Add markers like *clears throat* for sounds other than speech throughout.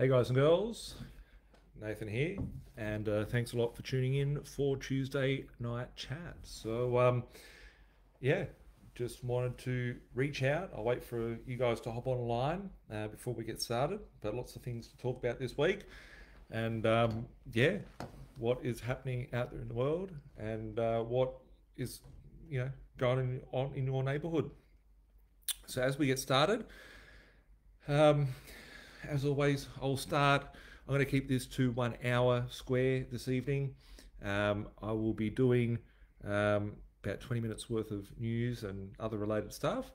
Hey guys and girls, Nathan here, and uh, thanks a lot for tuning in for Tuesday night chat. So, um, yeah, just wanted to reach out. I'll wait for you guys to hop online uh, before we get started, but lots of things to talk about this week, and um, yeah, what is happening out there in the world, and uh, what is you know going on in your neighborhood. So, as we get started, um, as always, I'll start. I'm going to keep this to one hour square this evening. Um, I will be doing um, about 20 minutes worth of news and other related stuff,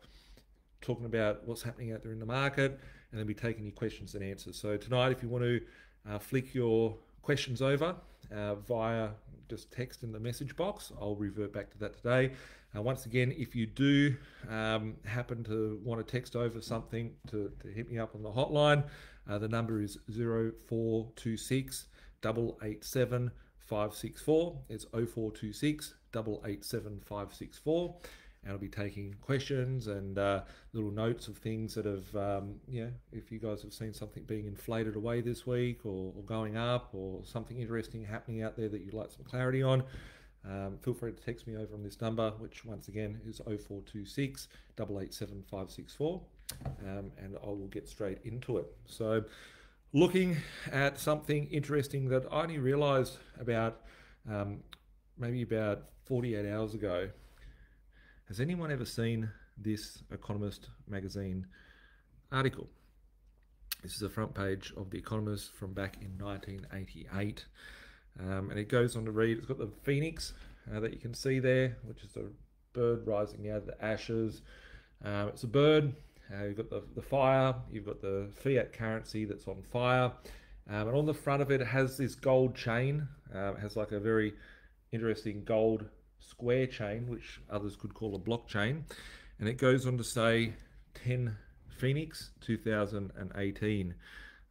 talking about what's happening out there in the market, and then be taking your questions and answers. So tonight, if you want to uh, flick your questions over uh, via just text in the message box, I'll revert back to that today. Uh, once again, if you do um, happen to want to text over something to, to hit me up on the hotline, uh, the number is 0426 887 564. It's 0426 887 564. And I'll be taking questions and uh, little notes of things that have, um, yeah, if you guys have seen something being inflated away this week or, or going up or something interesting happening out there that you'd like some clarity on, um, feel free to text me over on this number, which once again is 0426 887 564, um, and I will get straight into it. So, looking at something interesting that I only realized about um, maybe about 48 hours ago. Has anyone ever seen this Economist magazine article? This is the front page of The Economist from back in 1988. Um, and it goes on to read, it's got the phoenix uh, that you can see there, which is a bird rising out of the ashes. Um, it's a bird. Uh, you've got the, the fire, you've got the fiat currency that's on fire. Um, and on the front of it, it has this gold chain. Uh, it has like a very interesting gold square chain, which others could call a blockchain. And it goes on to say 10 Phoenix 2018.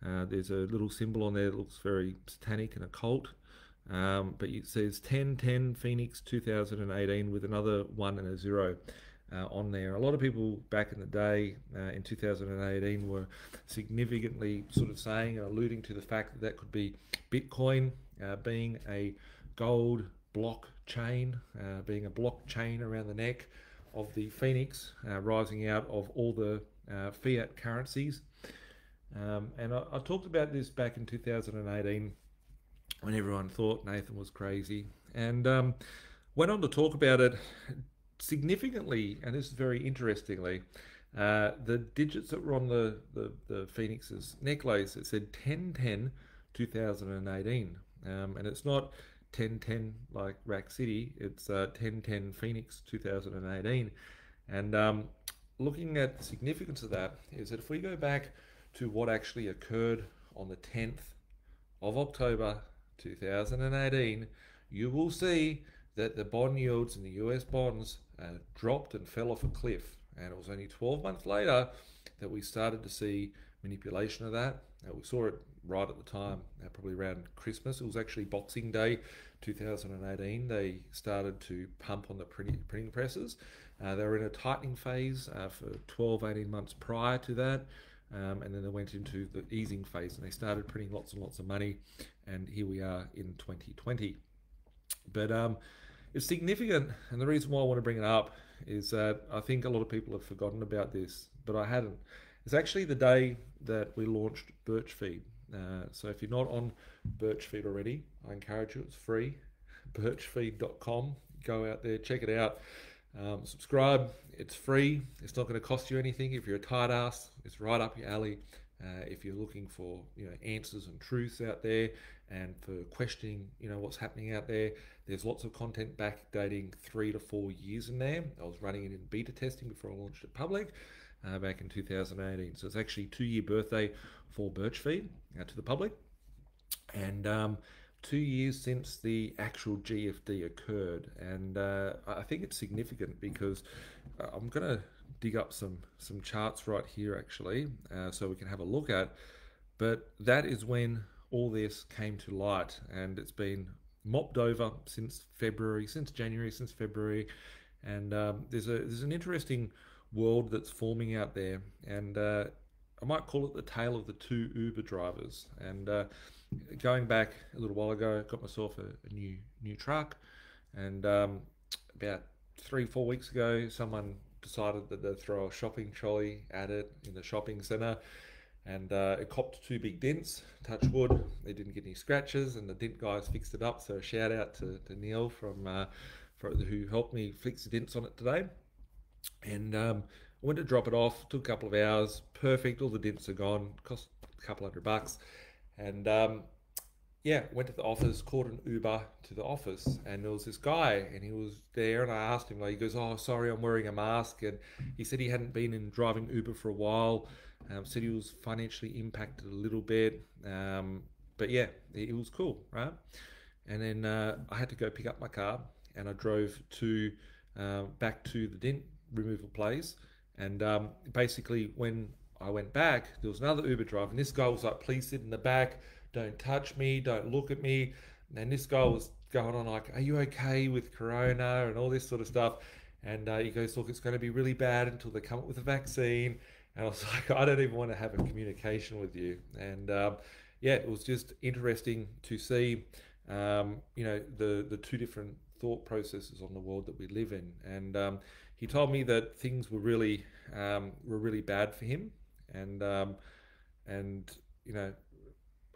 Uh, there's a little symbol on there that looks very satanic and occult. Um, but it says 10 10 Phoenix 2018 with another one and a zero uh, on there. A lot of people back in the day uh, in 2018 were significantly sort of saying and alluding to the fact that that could be Bitcoin uh, being a gold blockchain, uh, being a blockchain around the neck of the Phoenix, uh, rising out of all the uh, fiat currencies. Um, and I, I talked about this back in 2018 when everyone thought Nathan was crazy, and um, went on to talk about it significantly, and this is very interestingly. Uh, the digits that were on the, the, the Phoenix's necklace, it said 1010 2018. Um, and it's not 1010 like Rack City, it's uh, 1010 Phoenix 2018. And um, looking at the significance of that is that if we go back to what actually occurred on the 10th of October 2018, you will see that the bond yields in the US bonds uh, dropped and fell off a cliff. And it was only 12 months later that we started to see manipulation of that. Uh, we saw it right at the time, uh, probably around Christmas. It was actually Boxing Day 2018. They started to pump on the printing, presses. Uh, they were in a tightening phase uh, for 12, 18 months prior to that. Um, and then they went into the easing phase and they started printing lots and lots of money. And here we are in 2020. But um, it's significant, and the reason why I want to bring it up is that I think a lot of people have forgotten about this, but I hadn't. It's actually the day that we launched Birchfeed. Uh, so if you're not on Birchfeed already, I encourage you. It's free. Birchfeed.com. Go out there, check it out. Um, subscribe. It's free. It's not going to cost you anything. If you're a tight ass, it's right up your alley. Uh, if you're looking for you know answers and truths out there, and for questioning you know what's happening out there, there's lots of content backdating three to four years in there. I was running it in beta testing before I launched it public uh, back in 2018. So it's actually two year birthday for Birchfeed uh, to the public, and um, two years since the actual GFD occurred. And uh, I think it's significant because uh, I'm going to dig up some some charts right here actually, uh, so we can have a look at. But that is when all this came to light, and it's been mopped over since February, since January, since February, and um, there's a there's an interesting world that's forming out there, and uh, I might call it the tale of the two Uber drivers. And uh, going back a little while ago, I got myself a, a new new truck, and um, about three four weeks ago, someone decided that they'd throw a shopping trolley at it in the shopping centre. And uh, it copped two big dents. Touch wood, it didn't get any scratches, and the dent guys fixed it up. So shout out to, to Neil from uh, who helped me fix the dents on it today. And um, I went to drop it off. Took a couple of hours. Perfect. All the dents are gone. Cost a couple hundred bucks. And um, yeah, went to the office, called an Uber to the office, and there was this guy, and he was there, and I asked him, like, he goes, "Oh, sorry, I'm wearing a mask," and he said he hadn't been in driving Uber for a while. Um, said he was financially impacted a little bit, um, but yeah, it was cool, right? And then uh, I had to go pick up my car, and I drove to uh, back to the dent removal place, and um, basically when I went back, there was another Uber driver, and this guy was like, "Please sit in the back." Don't touch me, don't look at me. And this guy was going on like, are you okay with corona and all this sort of stuff. And uh, he goes, look, it's going to be really bad until they come up with a vaccine. And I was *laughs* like, I don't even want to have a communication with you. And um, yeah, it was just interesting to see, um, you know, the the two different thought processes on the world that we live in. And um, he told me that things were really um, were really bad for him. And um, and you know,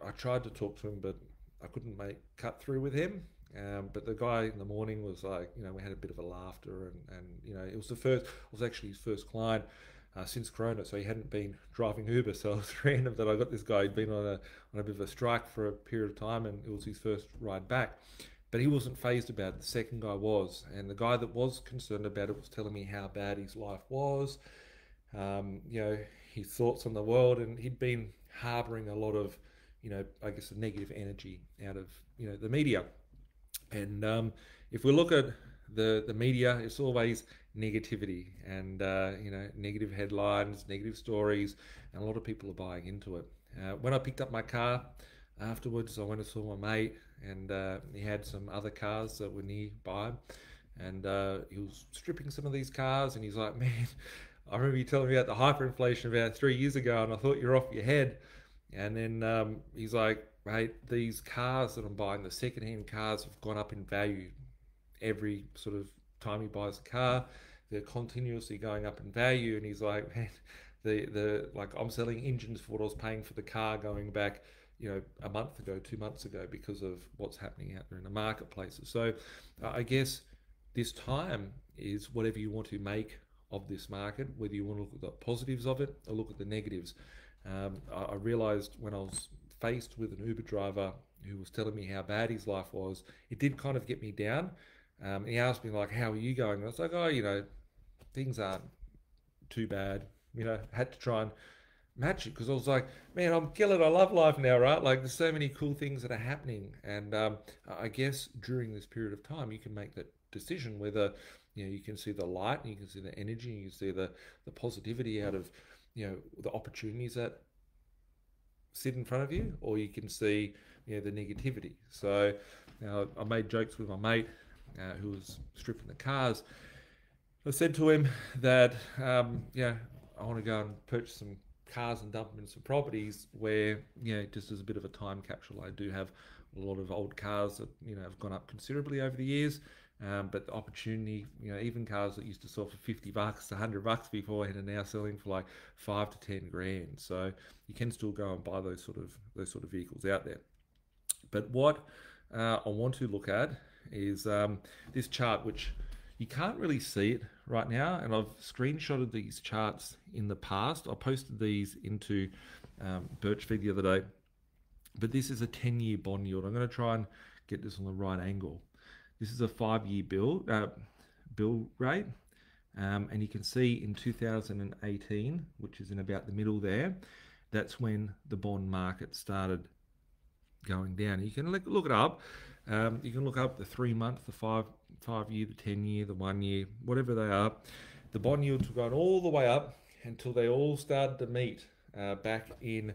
I tried to talk to him, but I couldn't make cut through with him. Um, but the guy in the morning was like, you know, we had a bit of a laughter, and, and you know, it was the first, it was actually his first client uh, since Corona, so he hadn't been driving Uber. So *laughs* it was random that I got this guy. He'd been on a on a bit of a strike for a period of time, and it was his first ride back. But he wasn't phased about it. The second guy was, and the guy that was concerned about it was telling me how bad his life was. Um, you know, his thoughts on the world, and he'd been harboring a lot of you know, I guess, the negative energy out of you know the media. And um, if we look at the the media, it's always negativity and uh, you know negative headlines, negative stories, and a lot of people are buying into it. Uh, when I picked up my car afterwards, I went and saw my mate, and uh, he had some other cars that were nearby, and uh, he was stripping some of these cars, and he's like, "Man, I remember you telling me about the hyperinflation about three years ago, and I thought you're off your head." And then um, he's like, "Mate, these cars that I'm buying, the secondhand cars, have gone up in value every sort of time he buys a car. They're continuously going up in value." And he's like, *laughs* "Man, the the like I'm selling engines for what I was paying for the car going back." you know a month ago two months ago because of what's happening out there in the marketplaces so uh, i guess this time is whatever you want to make of this market whether you want to look at the positives of it or look at the negatives um, I, I realized when I was faced with an Uber driver who was telling me how bad his life was, it did kind of get me down. Um, he asked me like, "How are you going?" And I was like, "Oh, you know, things aren't too bad." You know, had to try and match it because I was like, "Man, I'm killing. I love life now, right? Like, there's so many cool things that are happening." And um, I guess during this period of time, you can make that decision whether you know you can see the light and you can see the energy, and you can see the the positivity out of you know the opportunities that sit in front of you, or you can see you know the negativity. So now I made jokes with my mate uh, who was stripping the cars. I said to him that um, yeah I want to go and purchase some cars and dump them in some properties where you know just as a bit of a time capsule. I do have a lot of old cars that you know have gone up considerably over the years. Um, but the opportunity, you know, even cars that used to sell for 50 bucks, 100 bucks beforehand are now selling for like five to 10 grand. So you can still go and buy those sort of those sort of vehicles out there. But what uh, I want to look at is um, this chart, which you can't really see it right now. And I've screenshotted these charts in the past. I posted these into um, Birchfeed the other day. But this is a 10 year bond yield. I'm going to try and get this on the right angle. This is a five-year bill uh, bill rate, um, and you can see in 2018, which is in about the middle there, that's when the bond market started going down. You can look, look it up. Um, you can look up the three month, the five five year, the ten year, the one year, whatever they are. The bond yields were going all the way up until they all started to meet uh, back in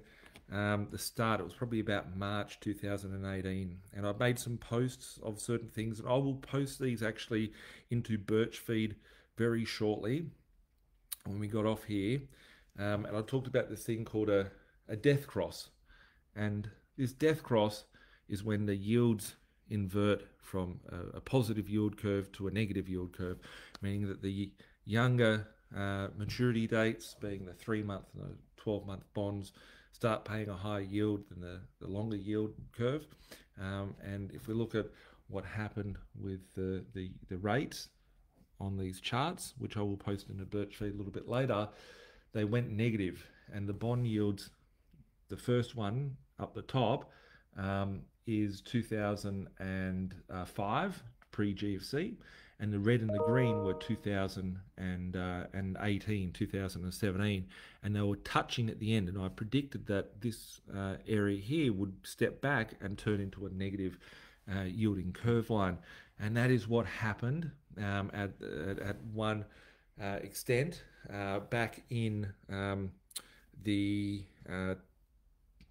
um, the start. It was probably about March 2018, and I made some posts of certain things, and I will post these actually into Birchfeed very shortly when we got off here. um, and I talked about this thing called a, a death cross. And this death cross is when the yields invert from a, a positive yield curve to a negative yield curve, meaning that the younger uh, maturity dates, being the three month and the 12 month bonds, start paying a higher yield than the, the longer yield curve. Um, and if we look at what happened with the, the, the rates on these charts, which I will post in a Birchfeed a little bit later, they went negative and the bond yields, the first one up the top, um, is 2005 pre GFC, and the red and the green were 2018, 2017, and they were touching at the end. And I predicted that this uh, area here would step back and turn into a negative uh, yielding curve line, and that is what happened um, at, at, at one uh, extent uh, back in um, the uh,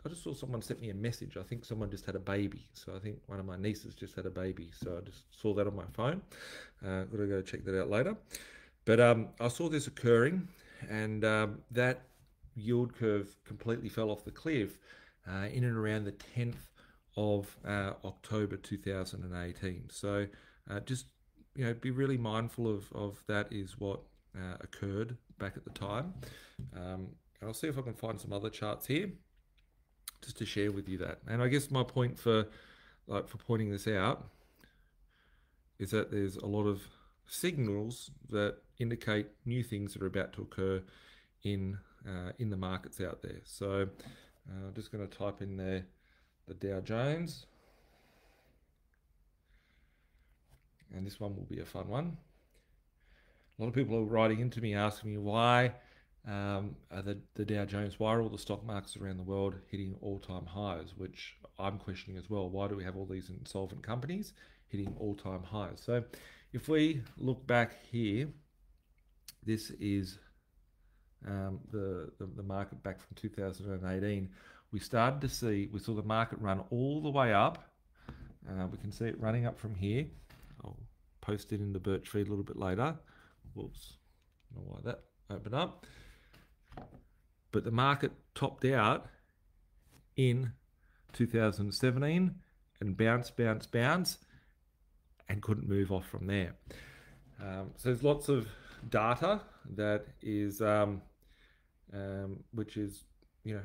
I just saw someone sent me a message. I think someone just had a baby. So I think one of my nieces just had a baby. So I just saw that on my phone. Uh, got to go check that out later. But um, I saw this occurring, and um, that yield curve completely fell off the cliff uh, in and around the 10th of uh, October 2018. So uh, just you know, be really mindful of, of that is what uh, occurred back at the time. Um, and I'll see if I can find some other charts here just to share with you that. And I guess my point for like for pointing this out is that there's a lot of signals that indicate new things that are about to occur in uh, in the markets out there. So uh, I'm just going to type in there the Dow Jones. And this one will be a fun one. A lot of people are writing into me asking me why um, the, the Dow Jones, why are all the stock markets around the world hitting all time highs? Which I'm questioning as well. Why do we have all these insolvent companies hitting all time highs? So if we look back here, this is um, the, the, the market back from 2018. We started to see, we saw the market run all the way up. Uh, we can see it running up from here. I'll post it in the Birchfeed a little bit later. Whoops, know why that opened up but the market topped out in 2017 and bounced, bounced, bounced, and couldn't move off from there. Um, so there's lots of data that is, um, um, which is, you know,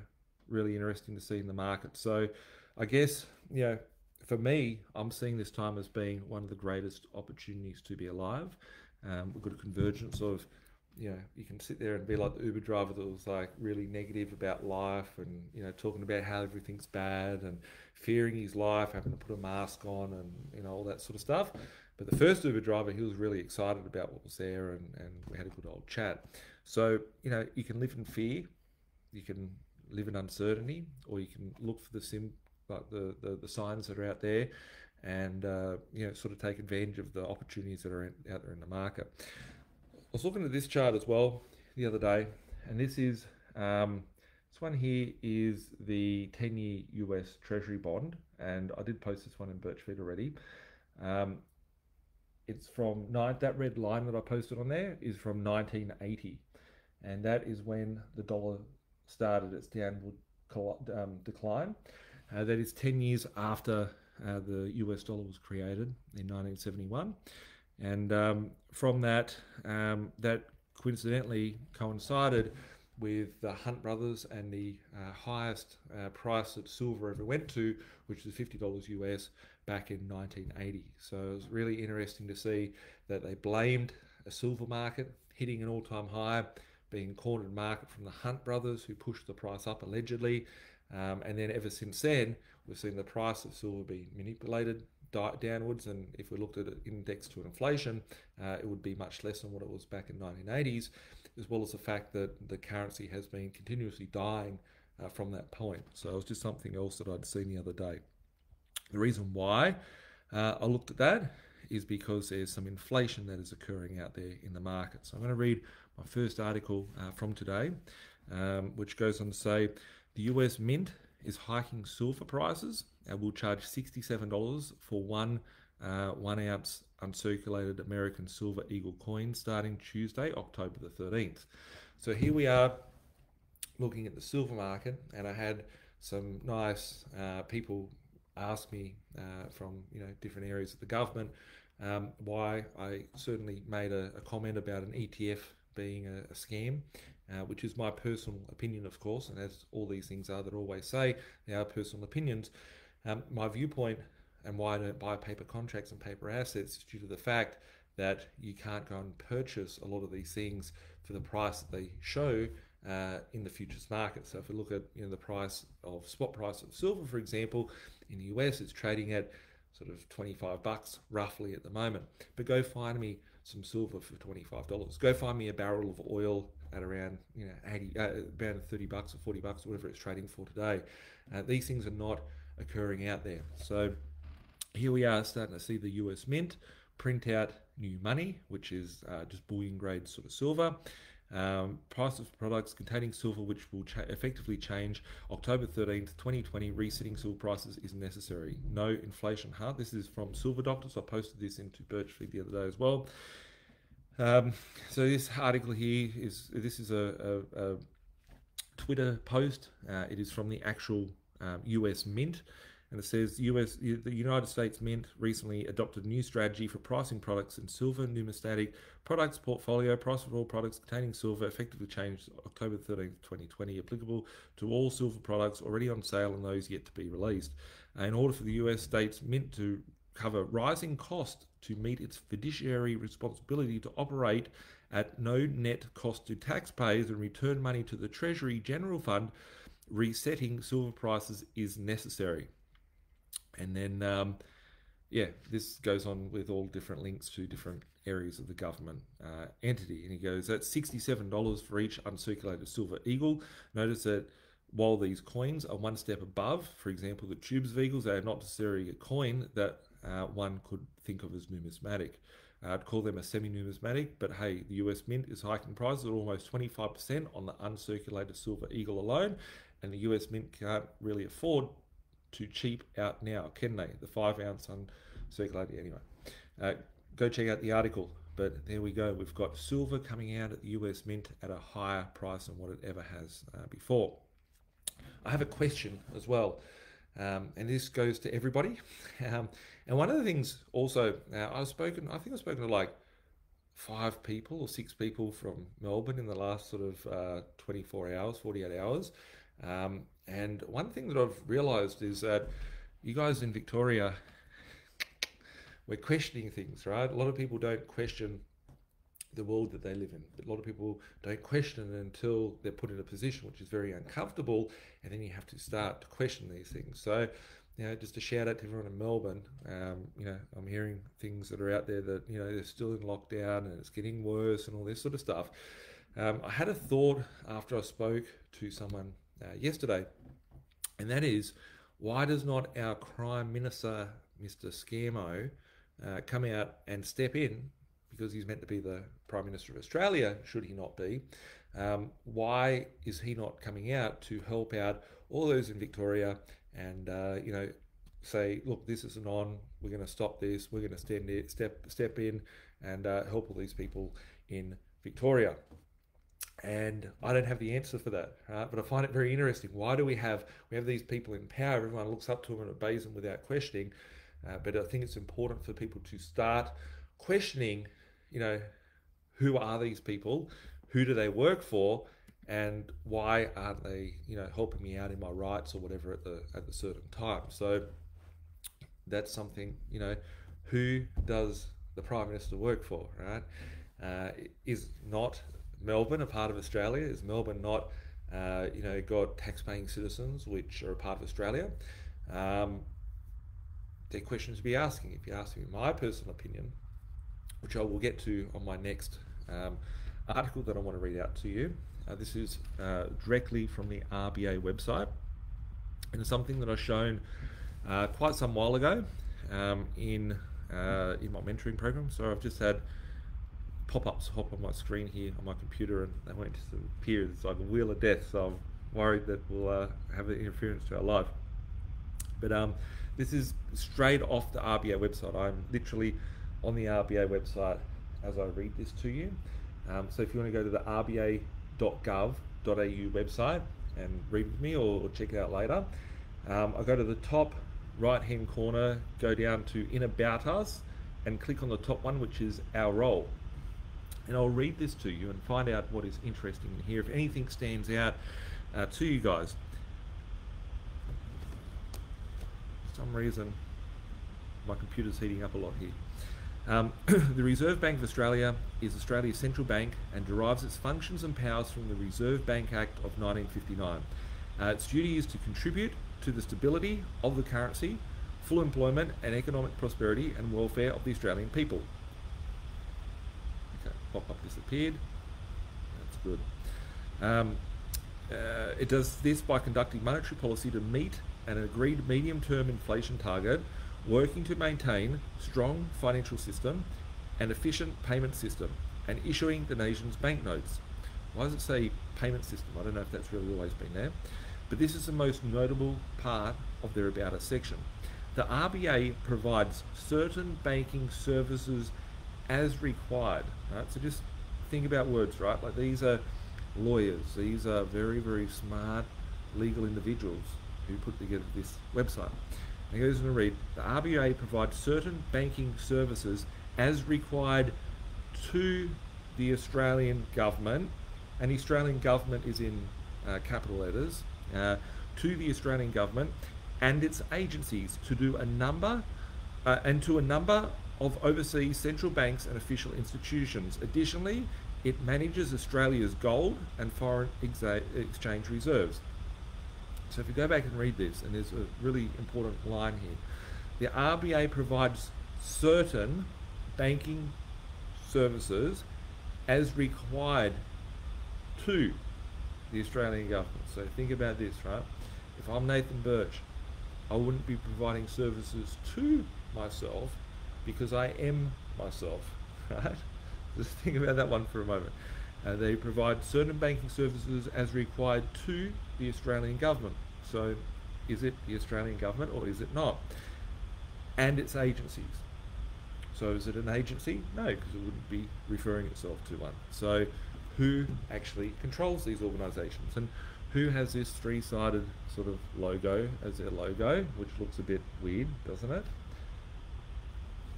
really interesting to see in the market. So I guess, you know, for me, I'm seeing this time as being one of the greatest opportunities to be alive. Um, we've got a convergence of you know, you can sit there and be like the Uber driver that was like really negative about life and, you know, talking about how everything's bad and fearing his life, having to put a mask on and, you know, all that sort of stuff. But the first Uber driver, he was really excited about what was there and, and we had a good old chat. So, you know, you can live in fear, you can live in uncertainty, or you can look for the sim, like the, the, the signs that are out there and, uh, you know, sort of take advantage of the opportunities that are out there in the market. I was looking at this chart as well the other day, and this is um, this one here is the 10-year US Treasury bond, and I did post this one in Birchfeed already. Um, it's from that red line that I posted on there is from 1980, and that is when the dollar started its downward um, decline. Uh, that is 10 years after uh, the US dollar was created in 1971. And um, from that, um, that coincidentally coincided with the Hunt brothers and the uh, highest uh, price that silver ever went to, which was $50 US back in 1980. So it was really interesting to see that they blamed a silver market hitting an all time high, being cornered market from the Hunt brothers who pushed the price up allegedly. Um, and then ever since then, we've seen the price of silver being manipulated downwards, and if we looked at it indexed to inflation, uh, it would be much less than what it was back in 1980s, as well as the fact that the currency has been continuously dying uh, from that point. So it was just something else that I'd seen the other day. The reason why uh, I looked at that is because there's some inflation that is occurring out there in the market. So I'm going to read my first article uh, from today, um, which goes on to say the US Mint is hiking silver prices will charge $67 for one uh, one ounce uncirculated American silver eagle coin starting Tuesday, October the 13th. So here we are looking at the silver market, and I had some nice uh, people ask me uh, from you know different areas of the government um, why I certainly made a, a, comment about an ETF being a, a scam, uh, which is my personal opinion, of course, and as all these things are that always say, they are personal opinions. Um, my viewpoint and why I don't buy paper contracts and paper assets is due to the fact that you can't go and purchase a lot of these things for the price that they show uh, in the futures market. So if we look at you know the price of spot price of silver, for example, in the US, it's trading at sort of 25 bucks roughly at the moment. But go find me some silver for $25. Go find me a barrel of oil at around you know 80 uh, around 30 bucks or 40 bucks whatever it's trading for today. Uh, these things are not occurring out there. So here we are starting to see the US Mint print out new money, which is uh, just bullion grade sort of silver. Um, price of products containing silver, which will cha- effectively change October 13th, 2020. Resetting silver prices is necessary. No inflation hard. This is from Silver Doctors. I posted this into Birchfeed the other day as well. Um, so this article here is this is a, a, a Twitter post. Uh, it is from the actual um, US Mint and it says US the United States Mint recently adopted a new strategy for pricing products in silver numismatic products portfolio. Price of all products containing silver effectively changed October 13, 2020, applicable to all silver products already on sale and those yet to be released. In order for the US States Mint to cover rising costs to meet its fiduciary responsibility to operate at no net cost to taxpayers and return money to the Treasury General Fund, resetting silver prices is necessary. And then, um, yeah, this goes on with all different links to different areas of the government uh, entity. And he goes, that's $67 for each uncirculated silver eagle. Notice that while these coins are one step above, for example, the tubes of eagles, they are not necessarily a coin that uh, one could think of as numismatic. Uh, I'd call them a semi-numismatic, but hey, the US Mint is hiking prices at almost 25% on the uncirculated silver eagle alone, and the US Mint can't really afford to cheap out now, can they? The five ounce uncirculated anyway. Uh, go check out the article. But there we go. We've got silver coming out at the US Mint at a higher price than what it ever has uh, before. I have a question as well, um, and this goes to everybody. *laughs* Um, and one of the things also, uh, I've spoken, I think I've spoken to like five people or six people from Melbourne in the last sort of uh, 24 hours, 48 hours. Um, and one thing that I've realized is that you guys in Victoria, we're questioning things, right? A lot of people don't question the world that they live in. A lot of people don't question until they're put in a position which is very uncomfortable, and then you have to start to question these things. So, you know, just a shout out to everyone in Melbourne. Um, you know, I'm hearing things that are out there that you know they're still in lockdown and it's getting worse and all this sort of stuff. Um, I had a thought after I spoke to someone uh, yesterday, and that is why does not our crime minister, Mr. Scamo, uh, come out and step in because he's meant to be the Prime Minister of Australia, should he not be? Um, why is he not coming out to help out all those in Victoria and uh, you know say, look, this isn't on. We're going to stop this. We're going to stand step step in and uh, help all these people in Victoria. And I don't have the answer for that, right? But I find it very interesting. Why do we have we have these people in power? Everyone looks up to them and obeys them without questioning. Uh, but I think it's important for people to start questioning. You know, who are these people? Who do they work for? And why aren't they, you know, helping me out in my rights or whatever at the at the certain time? So that's something, you know, who does the prime minister work for? Right? Uh, is not Melbourne a part of Australia? Is Melbourne not, uh, you know, got tax-paying citizens which are a part of Australia? Um, they're questions to be asking. If you ask me my personal opinion, which I will get to on my next um, article that I want to read out to you. Uh, this is uh, directly from the RBA website, and it's something that I've shown uh, quite some while ago um, in uh, in my mentoring program. So I've just had pop-ups hop on my screen here on my computer and they won't disappear. It's like a wheel of death, so I'm worried that we'll uh, have an interference to our life. But um, this is straight off the RBA website. I'm literally on the RBA website as I read this to you. Um, so if you want to go to the rba.gov.au website and read with me or check it out later. Um, I go to the top right hand corner, go down to In About Us, and click on the top one, which is Our Role. And I'll read this to you and find out what is interesting in here. If anything stands out uh, to you guys. For some reason, my computer's heating up a lot here. Um, *clears throat* the Reserve Bank of Australia is Australia's central bank and derives its functions and powers from the Reserve Bank Act of 1959. Uh, its duty is to contribute to the stability of the currency, full employment and economic prosperity and welfare of the Australian people. Okay, pop up disappeared. That's good. Um, uh, it does this by conducting monetary policy to meet an agreed medium-term inflation target working to maintain strong financial system and efficient payment system and issuing the nation's banknotes. Why does it say payment system? I don't know if that's really always been there. But this is the most notable part of their About Us section. The RBA provides certain banking services as required. Right? So just think about words, right? Like these are lawyers, these are very, very smart legal individuals who put together this website. It goes on to read, the RBA provides certain banking services as required to the Australian government, and the Australian government is in uh, capital letters, uh, to the Australian government and its agencies to do a number uh, and to a number of overseas central banks and official institutions. Additionally, it manages Australia's gold and foreign exchange reserves. So if you go back and read this, and there's a really important line here, the RBA provides certain banking services as required to the Australian government. So think about this, right? If I'm Nathan Birch, I wouldn't be providing services to myself because I am myself, *laughs* right? Just think about that one for a moment. Uh, they provide certain banking services as required to the Australian government. So is it the Australian government or is it not? And its agencies. So is it an agency? No, because it wouldn't be referring itself to one. So who actually controls these organisations and who has this three-sided sort of logo as their logo, which looks a bit weird, doesn't it?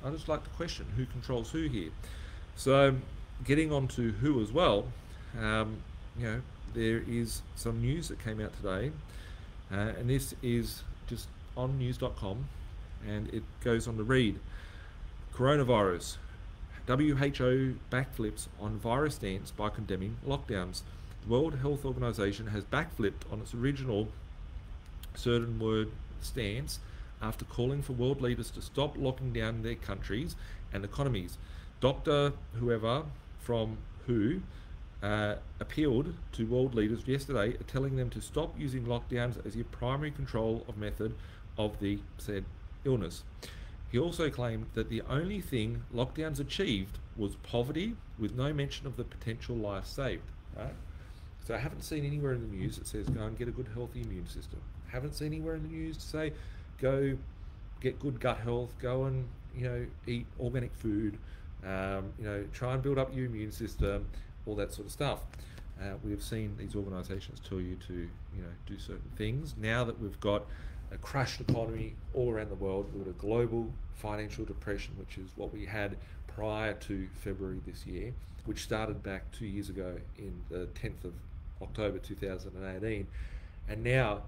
I just like to question who controls who here. So, getting on to who as well, um, you know, there is some news that came out today, uh, and this is just on news.com, and it goes on to read coronavirus. WHO backflips on virus stance by condemning lockdowns. The World Health Organization has backflipped on its original certain word stance after calling for world leaders to stop locking down their countries and economies. Dr. whoever from WHO uh, appealed to world leaders yesterday, telling them to stop using lockdowns as your primary control of method of the said illness. He also claimed that the only thing lockdowns achieved was poverty, with no mention of the potential life saved. Right? So I haven't seen anywhere in the news that says go and get a good healthy immune system. I Haven't seen anywhere in the news to say go get good gut health, go and you know eat organic food, um, you know try and build up your immune system, all that sort of stuff. Uh, we've seen these organisations tell you to you know do certain things. Now that we've got a crashed economy all around the world. We had a global financial depression, which is what we had prior to February this year, which started back two years ago in the 10th of October 2018. And now,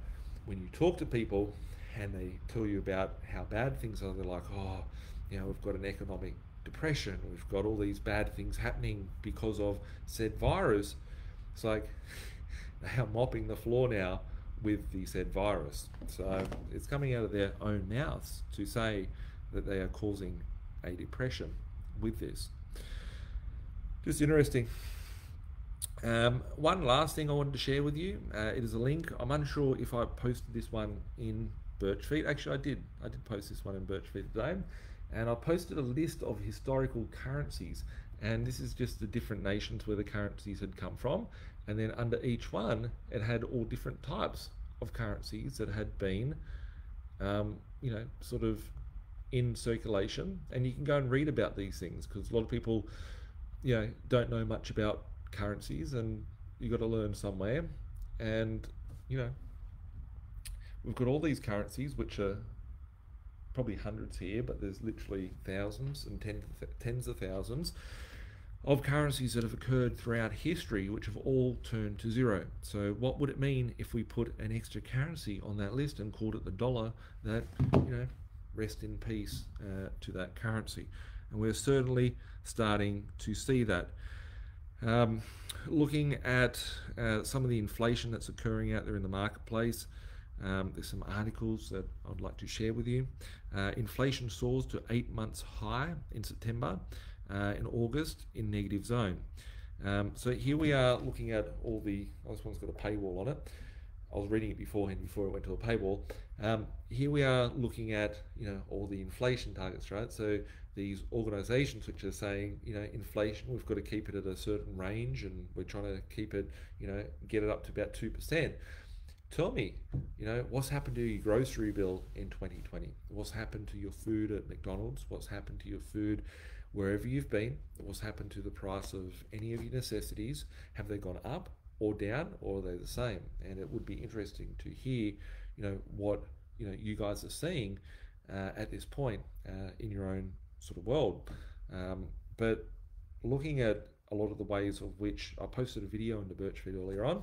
when you talk to people and they tell you about how bad things are, they're like, oh, you know, we've got an economic depression, we've got all these bad things happening because of said virus. It's like *laughs* they are mopping the floor now with the said virus. So it's coming out of their own mouths to say that they are causing a depression with this. Just interesting. Um, one last thing I wanted to share with you. Uh, it is a link. I'm unsure if I posted this one in Birchfeed. Actually, I did. I did post this one in Birchfeed today, and I posted a list of historical currencies. And this is just the different nations where the currencies had come from and then under each one it had all different types of currencies that had been um, you know sort of in circulation and you can go and read about these things because a lot of people you know don't know much about currencies and you got to learn somewhere, and you know we've got all these currencies which are probably hundreds here, but there's literally thousands and tens of thousands of currencies that have occurred throughout history which have all turned to zero. So what would it mean if we put an extra currency on that list and called it the dollar that, you know, rest in peace uh, to that currency? And we're certainly starting to see that. Um, looking at uh, some of the inflation that's occurring out there in the marketplace, um, there's some articles that I'd like to share with you. Uh, inflation soars to eight months high in September uh, in August in negative zone. Um, so here we are looking at all the, oh, this one's got a paywall on it. I was reading it beforehand before it went to a paywall. Um, here we are looking at, you know, all the inflation targets, right? So these organizations which are saying, you know, inflation, we've got to keep it at a certain range and we're trying to keep it, you know, get it up to about 2%. Tell me, you know, what's happened to your grocery bill in 2020? What's happened to your food at McDonald's? What's happened to your food wherever you've been, what's happened to the price of any of your necessities? Have they gone up or down, or are they the same? And it would be interesting to hear, you know, what you know you guys are seeing uh, at this point uh, in your own sort of world. Um, but looking at a lot of the ways of which I posted a video in the Birchfeed earlier on,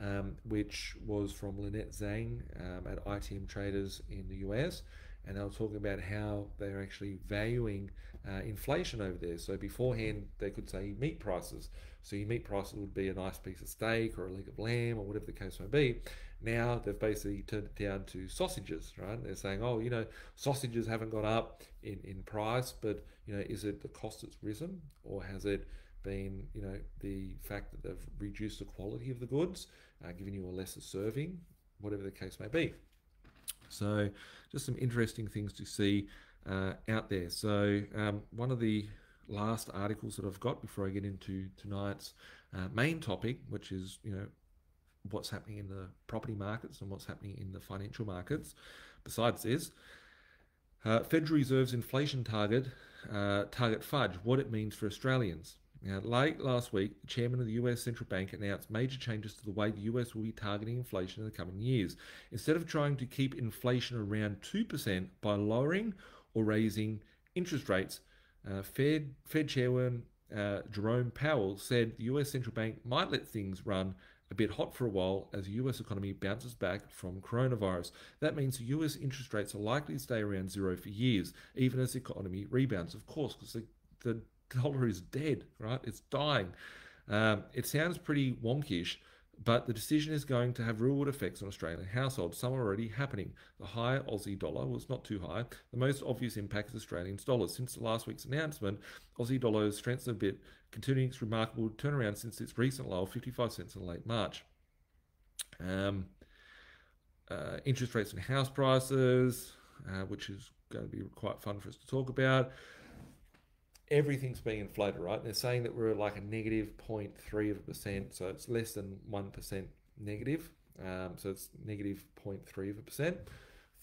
um, which was from Lynette Zang um, at ITM Traders in the US, and they were talking about how they're actually valuing uh, inflation over there. So beforehand, they could say meat prices. So your meat prices would be a nice piece of steak or a leg of lamb or whatever the case may be. Now they've basically turned it down to sausages, right? They're saying, oh, you know, sausages haven't gone up in, in price, but, you know, is it the cost that's risen or has it been, you know, the fact that they've reduced the quality of the goods, uh, giving you a lesser serving, whatever the case may be. So just some interesting things to see uh, out there. So um, one of the last articles that I've got before I get into tonight's uh, main topic, which is you know what's happening in the property markets and what's happening in the financial markets. Besides this, uh, Federal Reserve's inflation target uh, target fudge, what it means for Australians. Now, late last week, the chairman of the US Central Bank announced major changes to the way the US will be targeting inflation in the coming years. Instead of trying to keep inflation around 2% by lowering or raising interest rates. Uh, Fed, Fed Chairman uh, Jerome Powell said the US central bank might let things run a bit hot for a while as the US economy bounces back from coronavirus. That means the US interest rates are likely to stay around zero for years, even as the economy rebounds. Of course, because the, the dollar is dead, right? It's dying. Um, it sounds pretty wonkish, but the decision is going to have real world effects on Australian households. Some are already happening. The high Aussie dollar was not too high. The most obvious impact is Australian dollars. Since last week's announcement, Aussie dollar has strengthened a bit, continuing its remarkable turnaround since its recent low of 55 cents in late March. Um, uh, interest rates and house prices, uh, which is going to be quite fun for us to talk about everything's being inflated, right? they're saying that we're like a negative 0.3 of a percent, so it's less than 1% negative. Um, so it's negative 0.3 of a percent,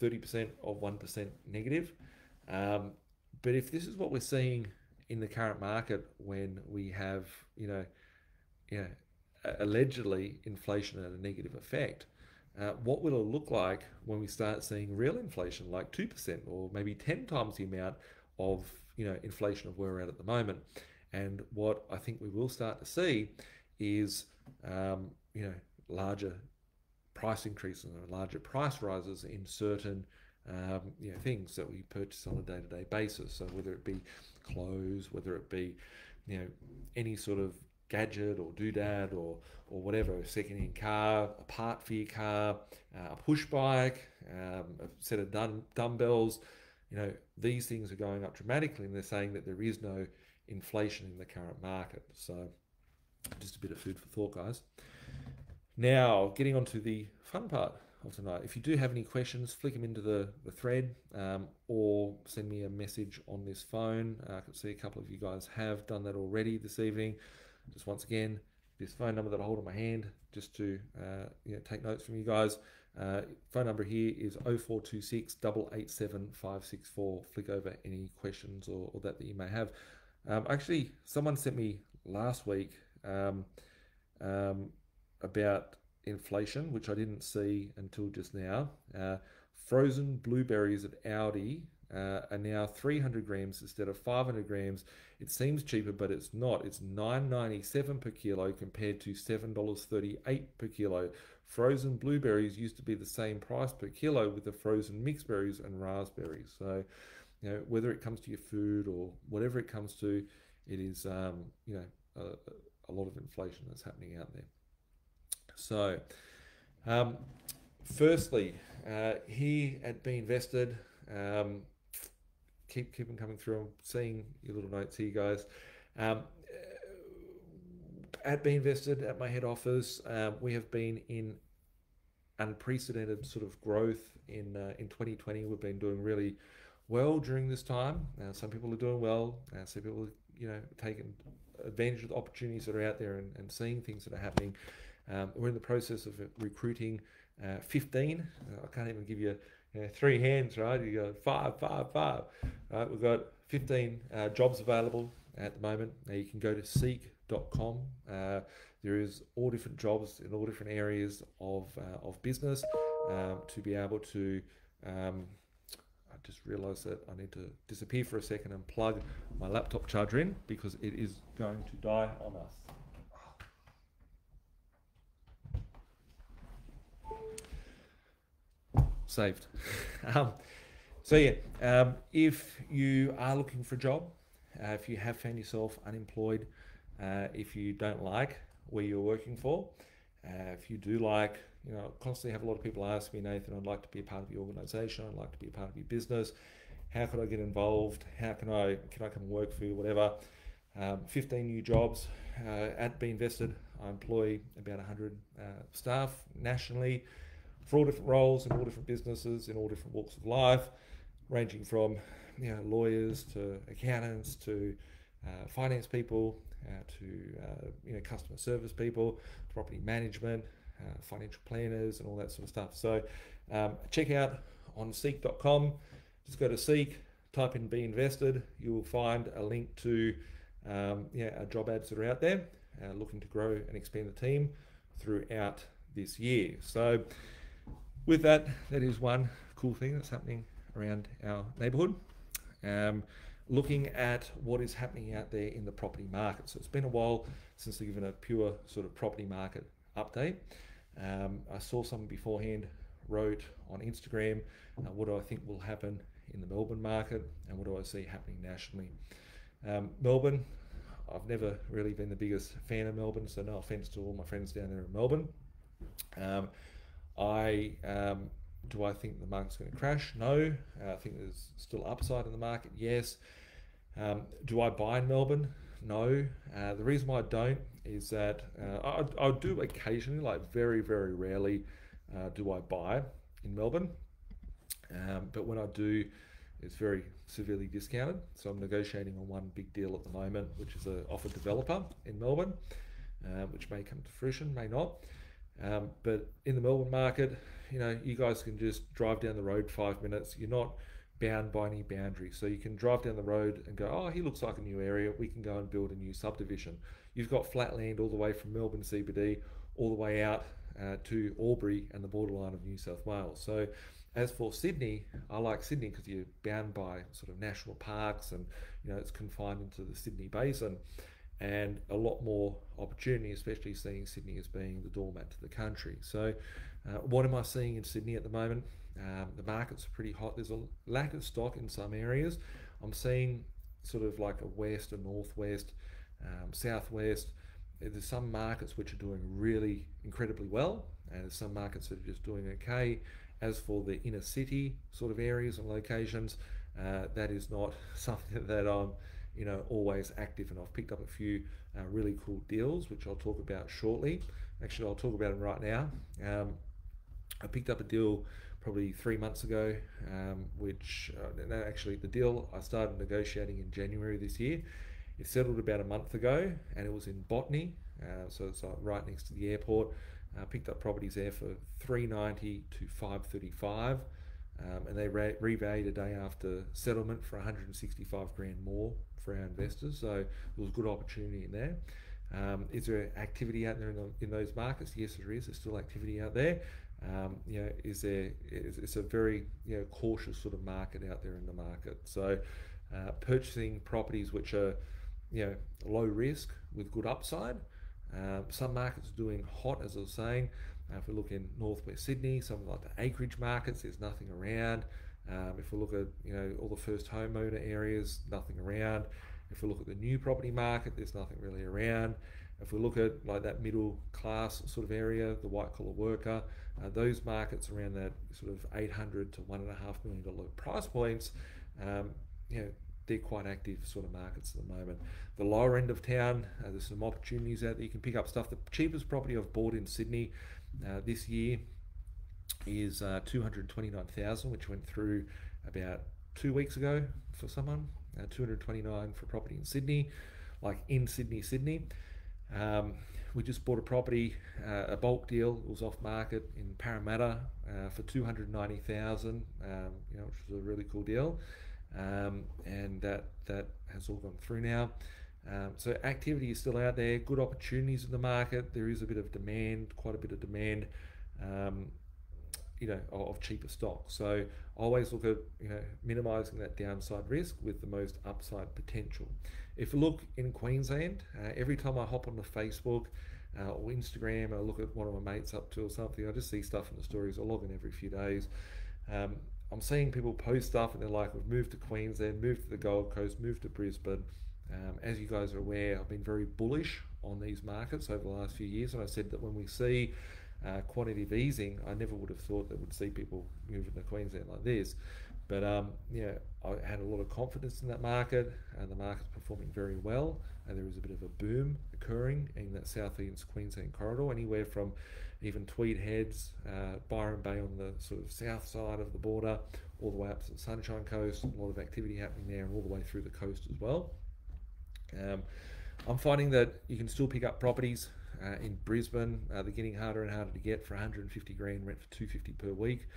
30% of 1% negative. Um, but if this is what we're seeing in the current market when we have, you know, you know, allegedly inflation at a negative effect, uh, what will it look like when we start seeing real inflation like 2% or maybe 10 times the amount of you know inflation of where we're at at the moment. And what I think we will start to see is um, you know larger price increases and larger price rises in certain um, you know things that we purchase on a day-to-day basis. So whether it be clothes, whether it be you know any sort of gadget or doodad or or whatever, a second-hand car, a part for your car, uh, a push bike, um, a set of dumb- dumbbells, you know, these things are going up dramatically, and they're saying that there is no inflation in the current market. So, just a bit of food for thought, guys. Now, getting on to the fun part of tonight. If you do have any questions, flick them into the, the thread um, or send me a message on this phone. Uh, I can see a couple of you guys have done that already this evening. Just once again, this phone number that I hold in my hand, just to uh, you know, take notes from you guys. Uh, phone number here is 0426 887 564. Flick over any questions or, or, that that you may have. Um, actually, someone sent me last week um, um, about inflation, which I didn't see until just now. Uh, frozen blueberries at Aldi uh, are now 300 grams instead of 500 grams. It seems cheaper, but it's not. It's 9.97 per kilo compared to $7.38 per kilo. Frozen blueberries used to be the same price per kilo with the frozen mixed berries and raspberries. So, you know, whether it comes to your food or whatever it comes to, it is, um, you know, a, a lot of inflation that's happening out there. So, um, firstly, uh, at B.Invested, um, keep keep them coming through. I'm seeing your little notes here, guys. Um, at B.Invested at my head office, um, we have been in unprecedented sort of growth in uh, in 2020. We've been doing really well during this time. Uh, some people are doing well. Uh, some people, are, you know, taking advantage of the opportunities that are out there and, and seeing things that are happening. Um, we're in the process of recruiting uh, 15. Uh, I can't even give you, know, three hands, right? You go five, five, five. Right? We've got 15 uh, jobs available at the moment. Now you can go to seek.com. Uh, there is all different jobs in all different areas of, uh, of business um, to be able to. Um, I just realized that I need to disappear for a second and plug my laptop charger in because it is going to die on us. Saved. *laughs* um, so yeah, um, if you are looking for a job, uh, if you have found yourself unemployed, uh, if you don't like where you're working for, uh, if you do like, you know, constantly have a lot of people ask me, Nathan, I'd like to be a part of your organisation, I'd like to be a part of your business. How could I get involved? How can I can I come work for you? Whatever. Um, 15 new jobs uh, at B.Invested. I employ about 100 uh, staff nationally for all different roles in all different businesses in all different walks of life, ranging from you know lawyers to accountants to uh, finance people uh, to uh, you know customer service people, property management, uh, financial planners, and all that sort of stuff. So um, check out on Seek.com. Just go to Seek, type in "B.Invested." You will find a link to um, yeah our job ads that are out there, uh, looking to grow and expand the team throughout this year. So with that, that is one cool thing that's happening around our neighbourhood. Um, looking at what is happening out there in the property market. So it's been a while since they've given a pure sort of property market update. Um, I saw someone beforehand wrote on Instagram, uh, what do I think will happen in the Melbourne market and what do I see happening nationally. Um, Melbourne, I've never really been the biggest fan of Melbourne, so no offence to all my friends down there in Melbourne. Um, I um, do I think the market's going to crash? No. Uh, I think there's still upside in the market. Yes. Um, do I buy in Melbourne? No. Uh, the reason why I don't is that uh, I, I do occasionally, like very very rarely, uh, do I buy in Melbourne. Um, but when I do, it's very severely discounted. So I'm negotiating on one big deal at the moment, which is an offer developer in Melbourne, uh, which may come to fruition, may not. Um, but in the Melbourne market, you know, you guys can just drive down the road five minutes. You're not bound by any boundaries. So you can drive down the road and go, oh, he looks like a new area. We can go and build a new subdivision. You've got flat land all the way from Melbourne CBD all the way out uh, to Albury and the borderline of New South Wales. So as for Sydney, I like Sydney because you're bound by sort of national parks and you know it's confined into the Sydney Basin and a lot more opportunity, especially seeing Sydney as being the doormat to the country. So, uh, what am I seeing in Sydney at the moment? Um, the markets are pretty hot. There's a lack of stock in some areas. I'm seeing sort of like a west, a northwest, um, southwest. There's some markets which are doing really incredibly well, and some markets that are just doing okay. As for the inner city sort of areas and locations, uh, that is not *laughs* something that I'm you know, always active. And I've picked up a few uh, really cool deals, which I'll talk about shortly. Actually, I'll talk about them right now. Um, I picked up a deal probably three months ago, um, which uh, no, actually the deal I started negotiating in January this year. It settled about a month ago, and it was in Botany, uh, so it's uh, right next to the airport. I picked up properties there for 390 to 535. Um, and they re- revalued a day after settlement for 165 grand more for our investors. So there was good opportunity in there. Um, is there activity out there in, the, in, those markets? Yes, there is. There's still activity out there. Um, you know, is there? Is, it's a very you know cautious sort of market out there in the market. So, uh, purchasing properties which are you know low risk with good upside. Uh, some markets are doing hot, as I was saying. Uh, if we look in northwest Sydney, some like the acreage markets, there's nothing around. Um, if we look at you know all the first homeowner areas, nothing around. If we look at the new property market, there's nothing really around. If we look at like that middle class sort of area, the white collar worker, uh, those markets around that sort of 800 to one and a half million dollar price points, um, you know, they're quite active sort of markets at the moment. The lower end of town, uh, there's some opportunities out there. You can pick up stuff. The cheapest property I've bought in Sydney uh, this year is uh, 229,000, which went through about two weeks ago for someone. Uh, 229 for property in Sydney, like in Sydney, Sydney. Um, we just bought a property, uh, a bulk deal. It was off market in Parramatta uh, for 290,000, um, you know, which was a really cool deal. Um, and that that has all gone through now. Um, so activity is still out there. Good opportunities in the market. There is a bit of demand, quite a bit of demand. Um, you know, of cheaper stock. So always look at you know minimising that downside risk with the most upside potential. If you look in Queensland, uh, every time I hop on the Facebook uh, or Instagram, I look at one of my mates up to or something. I just see stuff in the stories. I log in every few days. Um, I'm seeing people post stuff and they're like, "We've moved to Queensland, moved to the Gold Coast, moved to Brisbane." Um, as you guys are aware, I've been very bullish on these markets over the last few years, and I said that when we see uh, quantitative easing, I never would have thought that would see people moving to Queensland like this. But um, yeah, I had a lot of confidence in that market, and the market's performing very well. And there is a bit of a boom occurring in that southeast Queensland corridor, anywhere from even Tweed Heads, uh, Byron Bay on the sort of south side of the border, all the way up to the Sunshine Coast. A lot of activity happening there, and all the way through the coast as well. Um, I'm finding that you can still pick up properties uh, in Brisbane. Uh, they're getting harder and harder to get for 150 grand rent for 250 per week.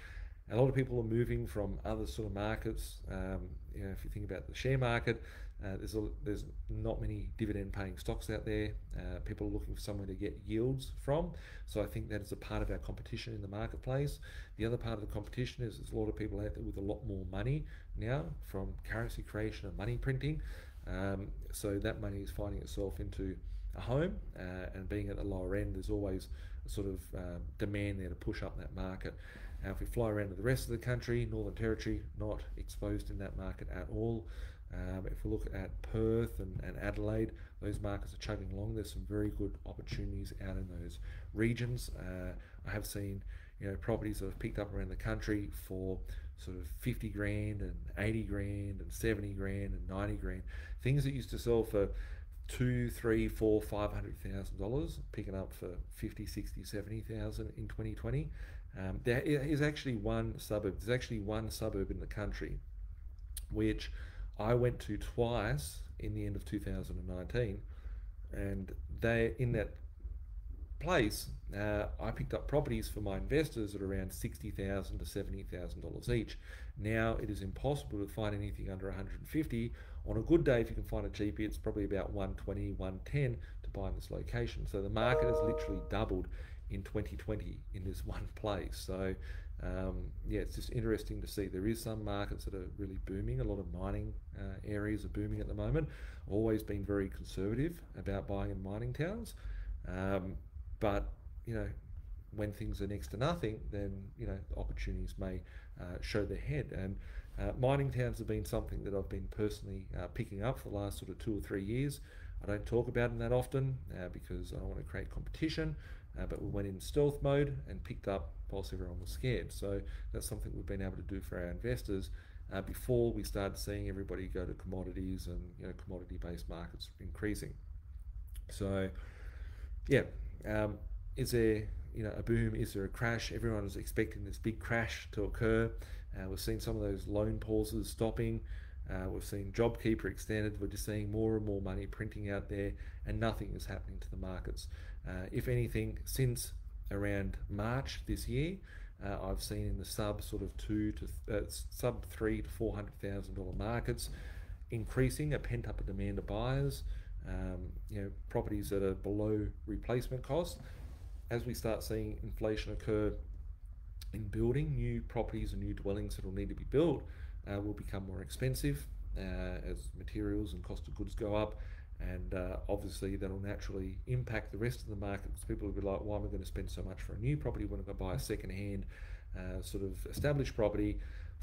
A lot of people are moving from other sort of markets. Um, you know, if you think about the share market, uh, there's a, there's not many dividend paying stocks out there. Uh, people are looking for somewhere to get yields from. So I think that is a part of our competition in the marketplace. The other part of the competition is there's a lot of people out there with a lot more money now from currency creation and money printing. Um, so that money is finding itself into a home, uh, and being at the lower end, there's always a sort of uh, demand there to push up that market. Now, if we fly around to the rest of the country, Northern Territory not exposed in that market at all. Um, if we look at Perth and, and, Adelaide, those markets are chugging along. There's some very good opportunities out in those regions. Uh, I have seen you know properties that have picked up around the country for sort of 50 grand and 80 grand and 70 grand and 90 grand things that used to sell for two, three, four, five hundred thousand dollars, picking up for 50, 60, 70,000 in 2020. Um, there is actually one suburb, there's actually one suburb in the country which I went to twice in the end of 2019, and they in that place, uh, I picked up properties for my investors at around sixty thousand to seventy thousand dollars each. Now it is impossible to find anything under 150 on a good day, if you can find it cheaply, it's probably about 120, 110 to buy in this location. So the market has literally doubled in 2020 in this *laughs* one place. So um, yeah, it's just interesting to see. There is some markets that are really booming. A lot of mining uh, areas are booming at the moment. Always been very conservative about buying in mining towns, um, but you know when things are next to nothing, then you know opportunities may uh, show their head. And uh, mining towns have been something that I've been personally uh, picking up for the last sort of two or three years. I don't talk about them that often uh, because I don't want to create competition, uh, but we went in stealth mode and picked up whilst everyone was scared. So that's something we've been able to do for our investors uh, before we started seeing everybody go to commodities and you know commodity-based markets increasing. So yeah, um, is there you know a boom? Is there a crash? Everyone is expecting this big crash to occur. Uh, we've seen some of those loan pauses stopping. Uh, we've seen JobKeeper extended. We're just seeing more and more money printing out there, and nothing is happening to the markets. Uh, if anything, since around March this year, uh, I've seen in the sub sort of two to uh, sub three to four hundred thousand dollar markets increasing a pent up demand of buyers. um, you know, properties that are below replacement cost. As we start seeing inflation occur in building new properties and new dwellings that will need to be built, uh, will become more expensive uh, as materials and cost of goods go up. And uh, obviously, that'll naturally impact the rest of the market because people will be like, why am I going to spend so much for a new property when I go buy a second hand uh, sort of established property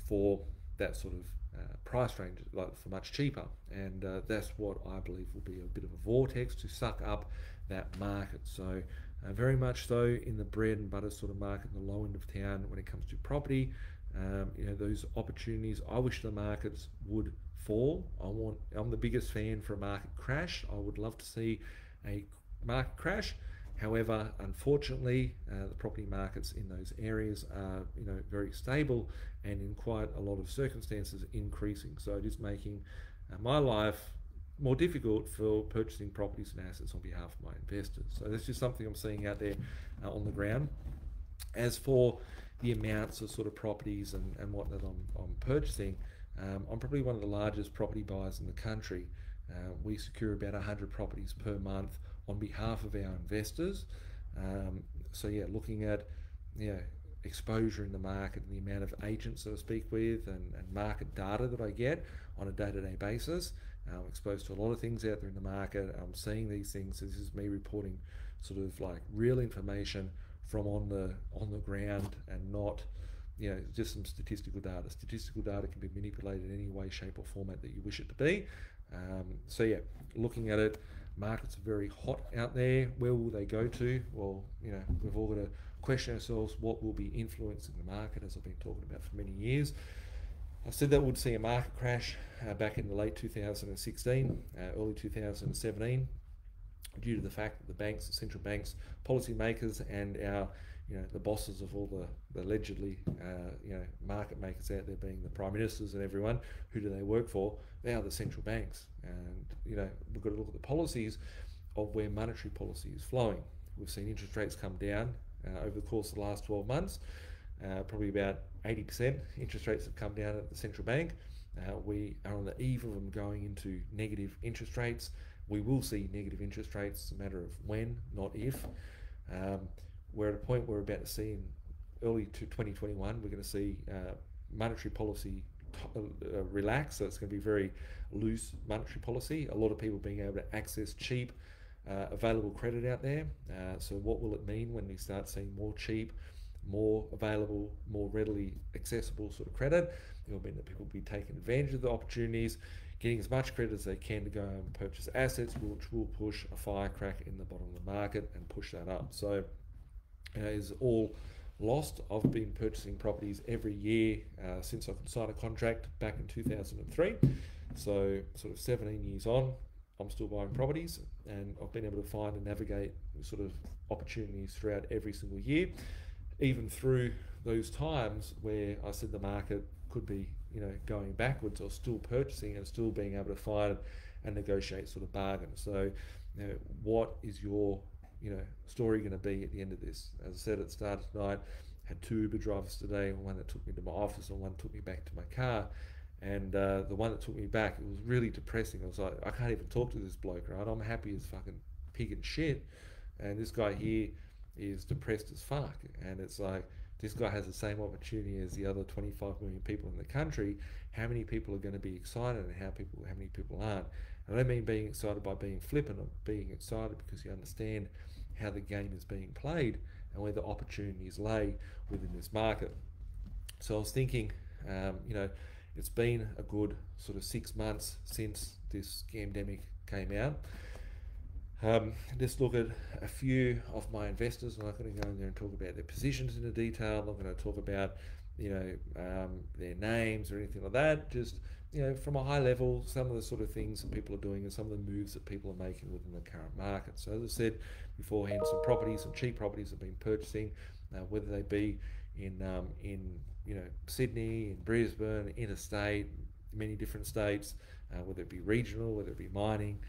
for that sort of uh, price range, like for much cheaper? And uh, that's what I believe will be a bit of a vortex to suck up that market. So, uh, very much so in the bread and butter sort of market the low end of town when it comes to property. Um, you know, those opportunities, I wish the markets would fall. I want. I'm the biggest fan for a market crash. I would love to see a market crash. However, unfortunately, uh, the property markets in those areas are, you know, very stable and in quite a lot of circumstances increasing. So it is making uh, my life more difficult for purchasing properties and assets on behalf of my investors. So that's just something I'm seeing out there uh, on the ground. As for the amounts of sort of properties and, and what that I'm, I'm purchasing, um, I'm probably one of the largest property buyers in the country. Uh, we secure about 100 properties per month on behalf of our investors. Um, so yeah, looking at yeah exposure in the market and the amount of agents that I speak with and, and market data that I get on a day-to-day basis. I'm exposed to a lot of things out there in the market. I'm seeing these things. This is me reporting sort of like real information from on the on the ground and not you know, just some statistical data. Statistical data can be manipulated in any way, shape, or format that you wish it to be. Um, so yeah, looking at it, markets are very hot out there. Where will they go to? Well, you know, we've all got to question ourselves what will be influencing the market, as I've been talking about for many years. I said that we'd see a market crash uh, back in the late 2016, uh, early 2017, due to the fact that the banks, the central banks, policymakers, and our you know the bosses of all the, the allegedly uh, you know market makers out there being the prime ministers and everyone who do they work for? They are the central banks. And you know we've got to look at the policies of where monetary policy is flowing. We've seen interest rates come down uh, over the course of the last 12 months uh, probably about 80% interest rates have come down at the central bank uh, we are on the eve of them going into negative interest rates we will see negative interest rates it's a matter of when not if um, we're at a point where we're about to see in early to 2021, we're going to see uh, monetary policy uh, uh, relax. So it's going to be very loose monetary policy. A lot of people being able to access cheap, uh, available credit out there. Uh, so what will it mean when we start seeing more cheap, more available, more readily accessible sort of credit? It will mean that people will be taking advantage of the opportunities, getting as much credit as they can to go and purchase assets, which will push a firecrack in the bottom of the market and push that up. So uh, is all lost. I've been purchasing properties every year uh, since I could sign a contract back in 2003. So, sort of 17 years on, I'm still buying properties and I've been able to find and navigate sort of opportunities throughout every single year, even through those times where I said the market could be, you know, going backwards or still purchasing and still being able to find and negotiate sort of bargains. So, you know, what is your you know story going to be at the end of this? As I said at the start of tonight, had two Uber drivers today, one that took me to my office and one took me back to my car. And uh, the one that took me back, it was really depressing. I was like, I can't even talk to this bloke, right? I'm happy as fucking pig and shit. And this guy here is depressed as fuck. And it's like, this guy has the same opportunity as the other 25 million people in the country. How many people are going to be excited and how people, how many people aren't? I don't mean being excited by being flippant, or being excited because you understand how the game is being played and where the opportunities lay within this market. So I was thinking, um, you know, it's been a good sort of six months since this scamdemic came out. Um, let's look at a few of my investors. I'm not going to go in there and talk about their positions in the detail. I'm not going to talk about, you know, um, their names or anything like that. Just you know, from a high level, some of the sort of things that people are doing and some of the moves that people are making within the current market. So, as I said beforehand, some properties, some cheap properties have been purchasing, uh, whether they be in um, in you know Sydney, in Brisbane, interstate, many different states, uh, whether it be regional, whether it be mining.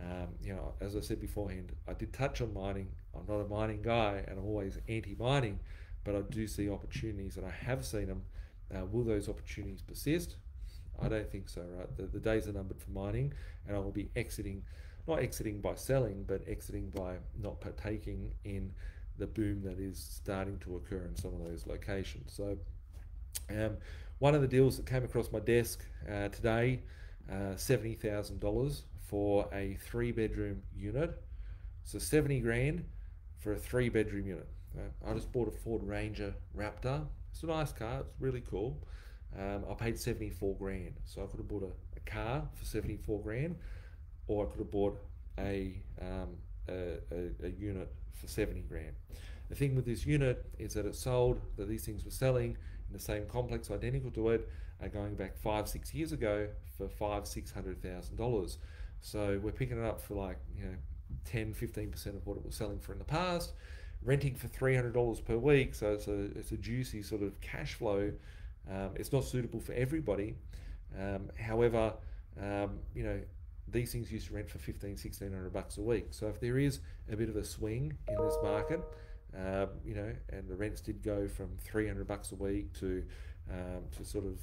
Um, you know, as I said beforehand, I did touch on mining. I'm not a mining guy, and I'm always anti-mining, but I do see opportunities, and I have seen them. Uh, will those opportunities persist? I don't think so, right? The, the days are numbered for mining, and I will be exiting not exiting by selling, but exiting by not partaking in the boom that is starting to occur in some of those locations. So, um, one of the deals that came across my desk uh, today, uh, $70,000 for a three bedroom unit. So 70 grand for a three bedroom unit. Uh, I just bought a Ford Ranger Raptor. It's a nice car, it's really cool. Um, I paid 74 grand. So I could have bought a, a, car for 74 grand, or I could have bought a, um, a, a, a unit for 70 grand. The thing with this unit is that it sold, that these things were selling in the same complex, identical to it, uh, going back five, six years ago for five, six hundred thousand dollars. So we're picking it up for like, you know, 10, 15% of what it was selling for in the past, renting for $300 per week. So it's a, it's a juicy sort of cash flow. Um, it's not suitable for everybody. Um, however, um, you know, these things used to rent for 15, 1600 bucks a week. So if there is a bit of a swing in this market, um, you know, and the rents did go from 300 bucks a week to um, to sort of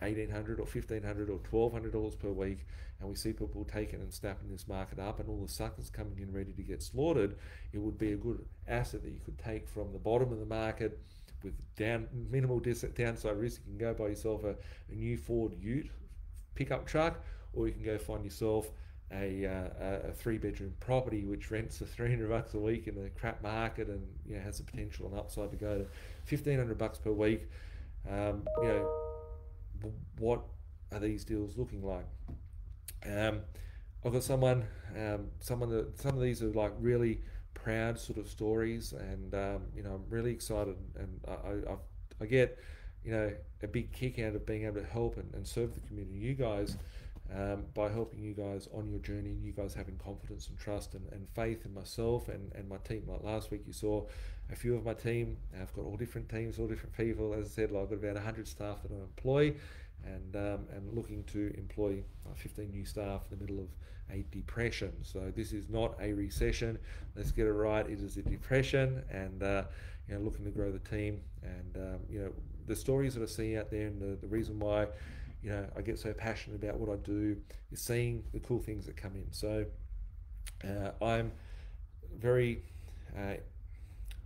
1800 or 1500 or 1200 dollars per week and we see people taking and snapping this market up and all the suckers coming in ready to get slaughtered it would be a good asset that you could take from the bottom of the market with down minimal downside risk. You can go buy yourself a, a new ford ute pickup truck or you can go find yourself a, uh, a three bedroom property which rents for 300 bucks a week in a crap market and you know has the potential and upside to go to 1500 bucks per week. Um, you know what are these deals looking like? Um, I've got someone, um, someone that some of these are like really proud sort of stories, and um, you know I'm really excited, and I, I, I, get you know a big kick out of being able to help and, and serve the community. You guys. Um, by helping you guys on your journey, and you guys having confidence and trust and, and faith in myself and, and my team. Like last week, you saw a few of my team. I've got all different teams, all different people. As I said, like I've got about 100 staff that I employ and, um, and looking to employ uh, 15 new staff in the middle of a depression. So this is not a recession. Let's get it right. It is a depression, and uh, you know, looking to grow the team. And um, you know, the stories that I see out there, and the, the reason why you know I get so passionate about what I do is seeing the cool things that come in. So uh, I'm very uh,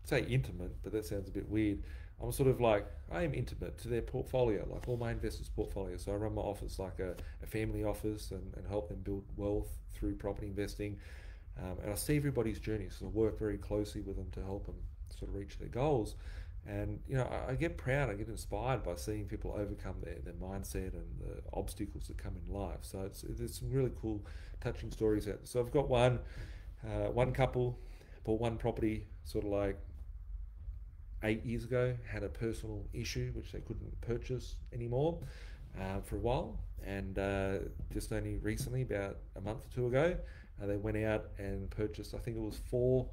say intimate, but that sounds a bit weird. I'm sort of like I am intimate to their portfolio, like all my investors' portfolio. So I run my office like a, a family office and, and help them build wealth through property investing. Um, and I see everybody's journey, so I work very closely with them to help them sort of reach their goals. And you know, I, I get proud, I get inspired by seeing people overcome their, their mindset and the obstacles that come in life. So it's there's some really cool, touching stories out. There. So I've got one, uh, one couple bought one property, sort of like eight years ago had a personal issue which they couldn't purchase anymore uh, for a while. And uh, just only recently, about a month or two ago, uh, they went out and purchased, I think it was four,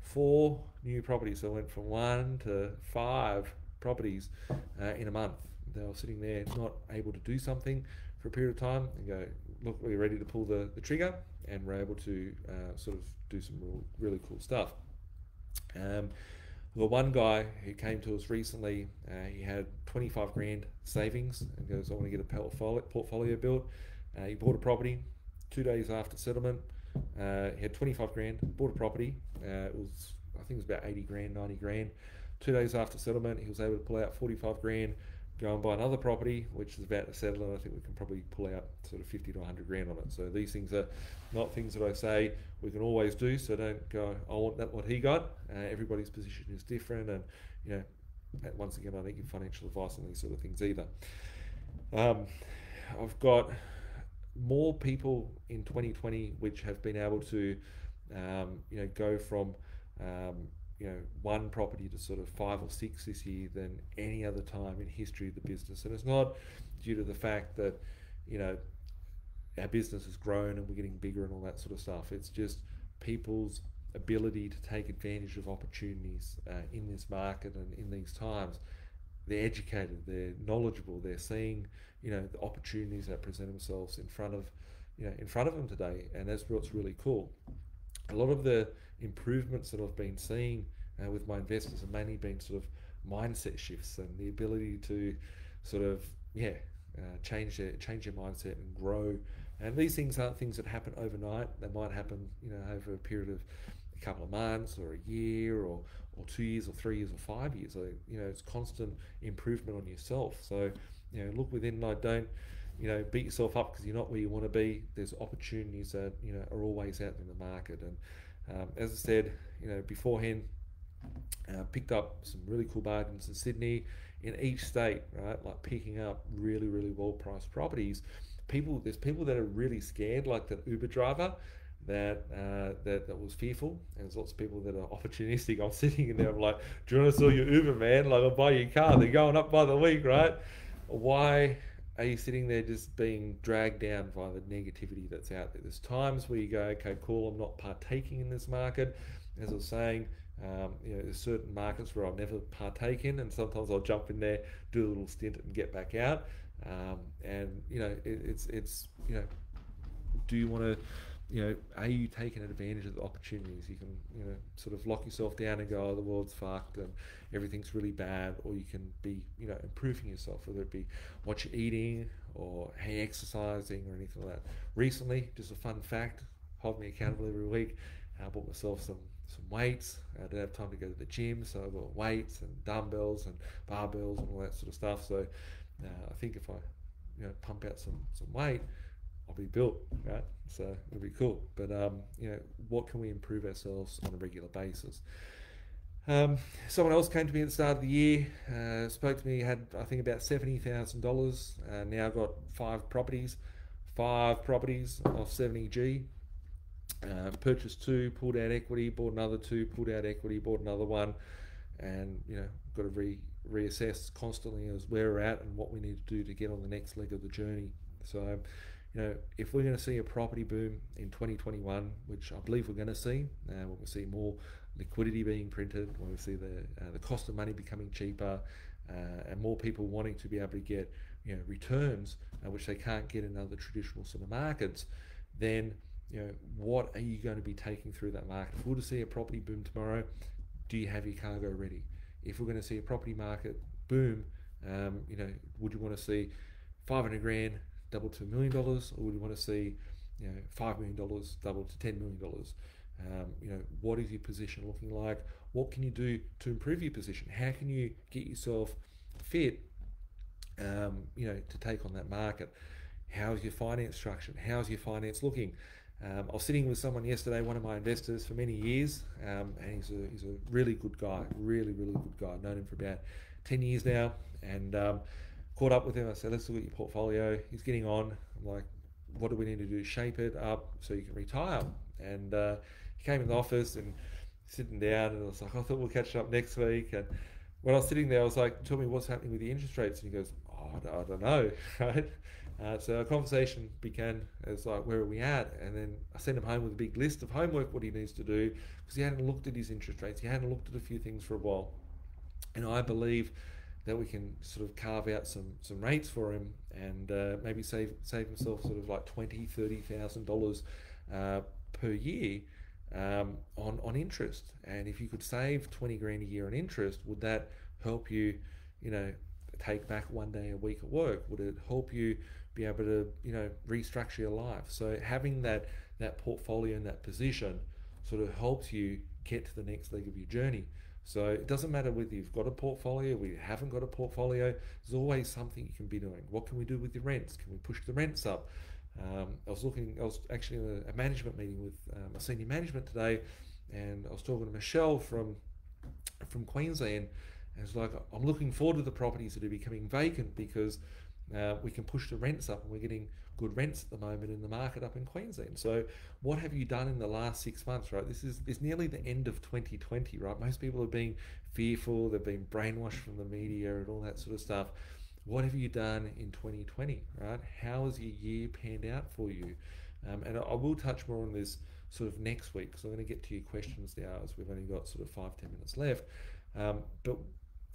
four new properties. So went from one to five properties uh, in a month. They were sitting there not able to do something for a period of time and go, look, we're ready to pull the, the trigger and we're able to uh, sort of do some real, really cool stuff. Um, the one guy who came to us recently, uh, he had 25 grand savings and goes, I want to get a portfolio, built. Uh, he bought a property two days after settlement. Uh, he had 25 grand, bought a property. Uh, it was, I think it was about 80 grand, 90 grand. Two days after settlement, he was able to pull out 45 grand, go and buy another property, which is about to settle, and I think we can probably pull out sort of 50 to 100 grand on it. So these things are not things that I say we can always do. So don't go, I want that what he got. Uh, everybody's position is different, and you know, once again, I don't give financial advice on these sort of things either. Um, I've got more people in 2020 which have been able to, um, you know, go from um, you know one property to sort of five or six this year than any other time in history of the business, and it's not due to the fact that you know our business has grown and we're getting bigger and all that sort of stuff. It's just people's ability to take advantage of opportunities uh, in this market and in these times. They're educated, they're knowledgeable, they're seeing you know the opportunities that present themselves in front of you know in front of them today, and that's what's really cool. A lot of the improvements that I've been seeing uh, with my investors have mainly been sort of mindset shifts and the ability to sort of yeah uh, change their change their mindset and grow And these things aren't things that happen overnight. They might happen, you know, over a period of a couple of months or a year or, or two years or three years or five years. So, you know, it's constant improvement on yourself. So, you know, look within. Like, don't, you know, beat yourself up because you're not where you want to be. There's opportunities that you know are always out in the market. And um, as I said, you know, beforehand, uh, picked up some really cool bargains in Sydney, in each state, right? Like picking up really, really well-priced properties. People, there's people that are really scared, like that Uber driver that uh, that that was fearful, and there's lots of people that are opportunistic. I'm *laughs* sitting in there, I'm like, "Do you want to sell your Uber, man? Like, I'll buy your car. They're going up by the week, right? Why are you sitting there just being dragged down by the negativity that's out there? There's times where you go, okay, cool, I'm not partaking in this market. As I was saying, um, you know, there's certain markets where I'll never partake in, and sometimes I'll jump in there, do a little stint, and get back out. Um, and you know, it, it's it's you know, do you want to you know, are you taking advantage of the opportunities? You can, you know, sort of lock yourself down and go, oh, the world's fucked and everything's really bad, or you can be, you know, improving yourself, whether it be what you're eating or how you're exercising or anything like that. Recently, just a fun fact, hold me accountable every week. I bought myself some some weights. I didn't have time to go to the gym, so I bought weights and dumbbells and barbells and all that sort of stuff. So uh, I think if I, you know, pump out some some weight I'll be built, right? So it'll be cool. But um, you know, what can we improve ourselves on a regular basis? Um, someone else came to me at the start of the year, uh, spoke to me, had I think about seventy thousand uh, dollars. Now got five properties, five properties of seventy G. Uh, purchased two, pulled out equity, bought another two, pulled out equity, bought another one, and you know got to re reassess constantly as where we're at and what we need to do to get on the next leg of the journey. So you know, if we're going to see a property boom in 2021, which I believe we're going to see, uh, when we see more liquidity being printed, when we see the uh, the cost of money becoming cheaper, uh, and more people wanting to be able to get you know returns uh, which they can't get in other traditional sort of markets, then you know what are you going to be taking through that market? If we're to see a property boom tomorrow, do you have your cargo ready? If we're going to see a property market boom, um, you know, would you want to see 500 grand double to a million dollars, or would you want to see, you know, five million dollars double to ten million dollars? Um, you know, what is your position looking like? What can you do to improve your position? How can you get yourself fit? Um, you know, to take on that market. How's your finance structure? How's your finance looking? Um, I was sitting with someone yesterday, one of my investors for many years, um, and he's a, he's a really good guy, really, really good guy. I've known him for about 10 years now, and um, caught up with him. I said, let's look at your portfolio. He's getting on. I'm like, what do we need to do? Shape it up so you can retire. And uh, he came in the office and sitting down, and I was like, I thought we'll catch up next week. And when I was sitting there, I was like, tell me what's happening with the interest rates. And he goes, oh, I don't know, *laughs* right? Uh, so our conversation began as like, where are we at? And then I sent him home with a big list of homework, what he needs to do, because he hadn't looked at his interest rates. He hadn't looked at a few things for a while. And I believe that we can sort of carve out some some rates for him and uh, maybe save save himself sort of like twenty thirty thousand uh, dollars per year um, on on interest. And if you could save twenty grand a year on interest, would that help you, you know, take back one day a week at work? Would it help you be able to, you know, restructure your life? So having that that portfolio and that position sort of helps you get to the next leg of your journey. So it doesn't matter whether you've got a portfolio, we haven't got a portfolio. There's always something you can be doing. What can we do with your rents? Can we push the rents up? Um, I was looking. I was actually in a, a management meeting with um, a senior management today, and I was talking to Michelle from from Queensland. And it's like I'm looking forward to the properties that are becoming vacant because uh, we can push the rents up, and we're getting good rents at the moment in the market up in Queensland. So, what have you done in the last six months, right? This is it's nearly the end of 2020, right? Most people are being fearful, they've been brainwashed from the media and all that sort of stuff. What have you done in 2020, right? How has your year panned out for you? Um, and I will touch more on this sort of next week because I'm going to get to your questions now as we've only got sort of five, ten minutes left. Um, but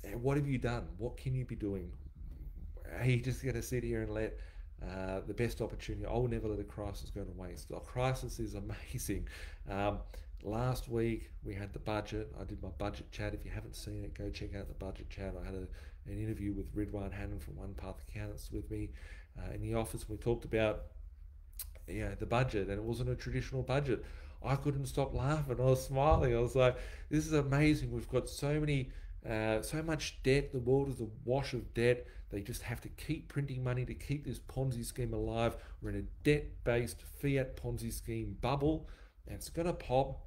eh, what have you done? What can you be doing? You just going to sit here and let uh, the best opportunity. I will never let a crisis go to waste. A crisis is amazing. *laughs* Um, last week we had the budget. I did my budget chat. If you haven't seen it, go check out the budget chat. I had a, an interview with Ridwan Hannon from One Path Accountants with me uh, in the office. We talked about you know, the budget, and it wasn't a traditional budget. I couldn't stop laughing. I was smiling. I was like, "This is amazing. We've got so many, uh, so much debt. The world is a wash of debt. They just have to keep printing money to keep this Ponzi scheme alive. We're in a debt-based fiat Ponzi scheme bubble, and it's going to pop.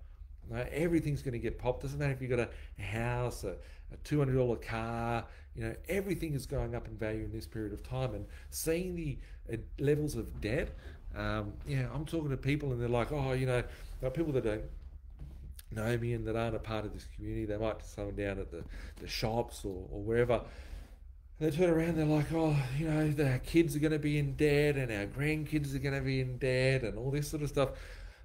everything's going to get popped. Doesn't matter if you've got a house, a, a $200 car, you know, everything is going up in value in this period of time. And seeing the uh, levels of debt, um, yeah, I'm talking to people and they're like, oh, you know, there are people that don't know me and that aren't a part of this community. They might someone down at the, the shops or, or wherever. They turn around, they're like, oh, you know, our kids are going to be in debt and our grandkids are going to be in debt and all this sort of stuff.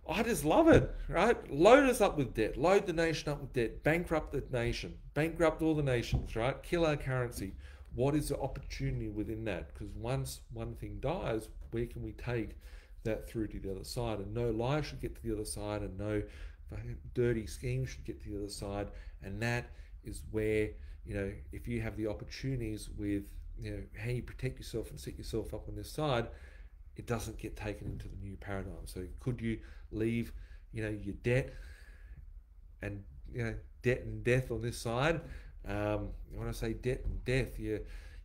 I just love it, right? Load us up with debt, load the nation up with debt, bankrupt the nation, bankrupt all the nations, right? Kill our currency. What is the opportunity within that? Because once one thing dies, where can we take that through to the other side? And no lie should get to the other side, and no dirty scheme should get to the other side. And that is where, you know, if you have the opportunities with, you know, how you protect yourself and set yourself up on this side, it doesn't get taken into the new paradigm. So could you leave, you know, your debt and you know debt and death on this side? Um, when I say debt and death, your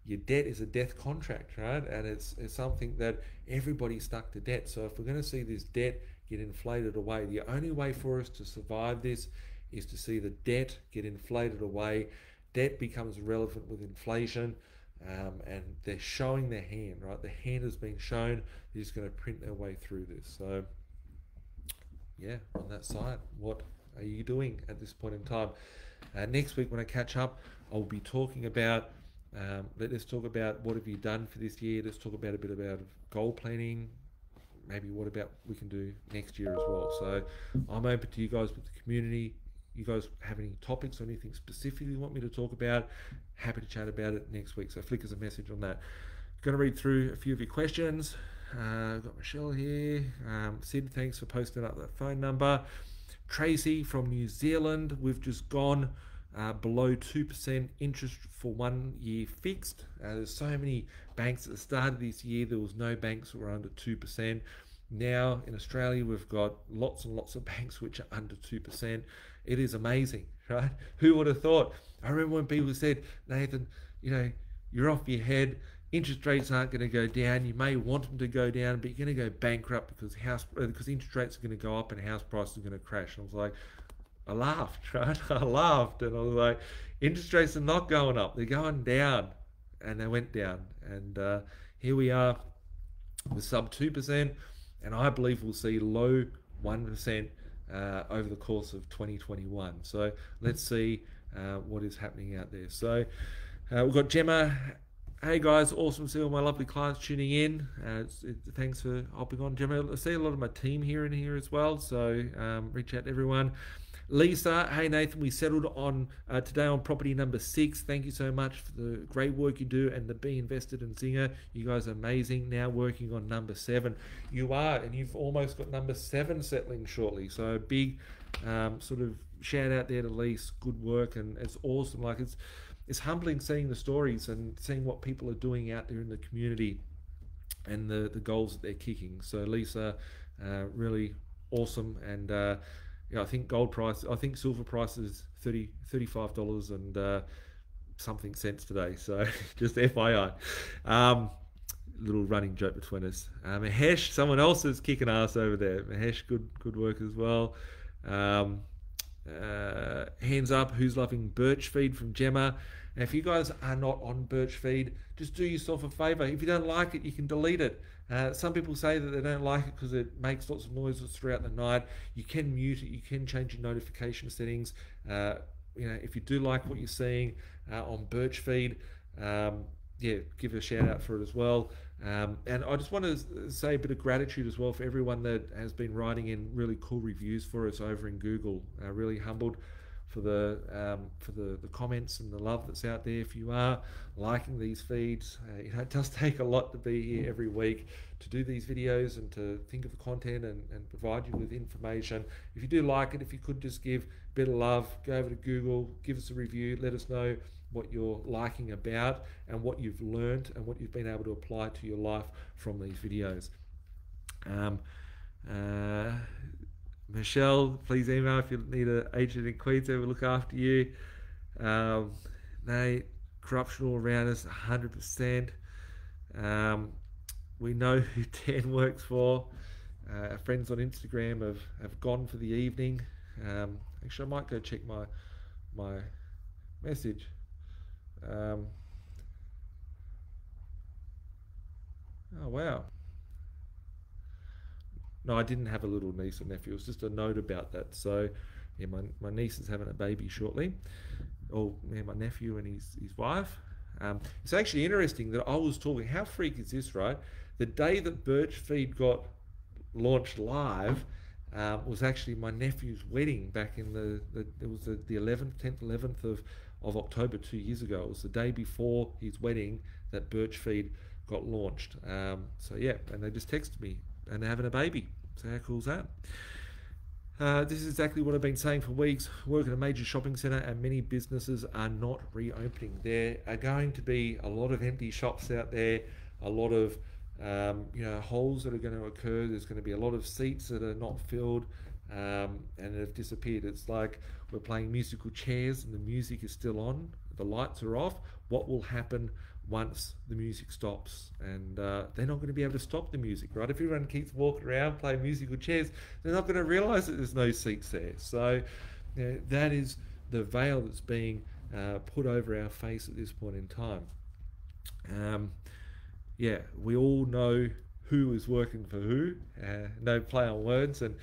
your debt is a death contract, right? And it's it's something that everybody's stuck to debt. So if we're going to see this debt get inflated away, the only way for us to survive this is to see the debt get inflated away. Debt becomes relevant with inflation. Um, and they're showing their hand, right? The hand has been shown. They're just going to print their way through this. So, yeah, on that side, what are you doing at this point in time? Uh, next week, when I catch up, I'll be talking about. Um, let's talk about what have you done for this year. Let's talk about a bit about goal planning. Maybe what about we can do next year as well. So I'm open to you guys with the community you guys have any topics or anything specifically you want me to talk about, happy to chat about it next week. So flick us a message on that. Going to read through a few of your questions. Uh, got Michelle here. Um, Sid, thanks for posting up that phone number. Tracy from New Zealand, we've just gone uh, below 2% interest for one year fixed. Uh, there's so many banks at the start of this year, there was no banks that were under 2%. Now in Australia, we've got lots and lots of *laughs* banks which are under 2%. It is amazing, *laughs* right? Who would have thought? I remember when people said, Nathan, you know, you're off your head. Interest rates aren't going to go down. You may want them to go down, but you're going to go bankrupt because house uh, because interest rates are going to go up and house prices are going to crash. And I was like, I laughed, *laughs* right? I laughed, and I was like, interest rates are not going up; they're going down, and they went down. And uh, here we are with sub two percent, and I believe we'll see low one percent uh, over the course of 2021. So let's see uh, what is happening out there. So uh, we've got Gemma. Hey guys, awesome to see all my lovely clients tuning in. Uh, thanks for hopping on, Gemma. I see a lot of my team here and here as well. So um, reach out to everyone. Lisa, hey Nathan, we settled on uh, today on property number six. Thank you so much for the great work you do and the B.Invested in Zinger. You guys are amazing. Now working on number seven. You are, and you've almost got number seven settling shortly. So big um, sort of shout out there to Lisa. Good work, and it's awesome. Like it's it's humbling seeing the stories and seeing what people are doing out there in the community and the the goals that they're kicking. So Lisa, uh, really awesome and. Uh, yeah, I think gold price, I think silver price is 30 $35 and uh, something cents today. *laughs* So just FYI. Um, little running joke between us. Uh, Mahesh, someone else is kicking ass over there. Mahesh, good good work as well. Um, uh, hands up, who's loving Birchfeed from Gemma? Now, if you guys are not on Birchfeed, just do yourself a favor. If you don't like it, you can delete it. Uh, some people say that they don't like it because it makes lots of noises throughout the night. You can mute it. You can change your notification settings. Uh, you know, if you do like what you're seeing uh, on Birchfeed, um, yeah, give a shout out for it as well. Um, and I just want to say a bit of gratitude as well for everyone that has been writing in really cool reviews for us over in Google. Uh, really humbled for the um, for the, the comments and the love that's out there. If you are liking these feeds, uh, you know it does take a lot to be here every week to do these videos and to think of the content and, and provide you with information. If you do like it, if you could just give a bit of love, go over to Google, give us a review, let us know what you're liking about and what you've learned and what you've been able to apply to your life from these videos. Um, Uh, Michelle, please email if you need an agent in Queensland. We'll look after you. Um, corruption all around us, 100%. Um, we know who *laughs* Dan works for. Uh, our friends on Instagram have, have gone for the evening. Um, actually, I might go check my my message. Um, oh wow! No, I didn't have a little niece or nephew. It was just a note about that. So, yeah, my, my niece is having a baby shortly. Oh, yeah, my nephew and his his wife. Um, it's actually interesting that I was talking. How freak is this, right? The day that Birchfeed got launched live uh, was actually my nephew's wedding back in the, the it was the, the 11th 10th 11th of, of October two years ago it was the day before his wedding that Birchfeed got launched um, so yeah and they just texted me and they're having a baby so how cool is that uh, this is exactly what I've been saying for weeks. Work at a major shopping centre, and many businesses are not reopening. There are going to be a lot of empty shops out there, a lot of um, you know, holes that are going to occur. There's going to be a lot of seats that are not filled um, and have disappeared. It's like we're playing musical chairs and the music is still on, the lights are off. What will happen once the music stops? And uh, they're not going to be able to stop the music, right? If everyone keeps walking around playing musical chairs, they're not going to realize that there's no seats there. So you know, that is the veil that's being uh, put over our face at this point in time. Um, yeah, we all know who is working for who. Uh, no play on words, and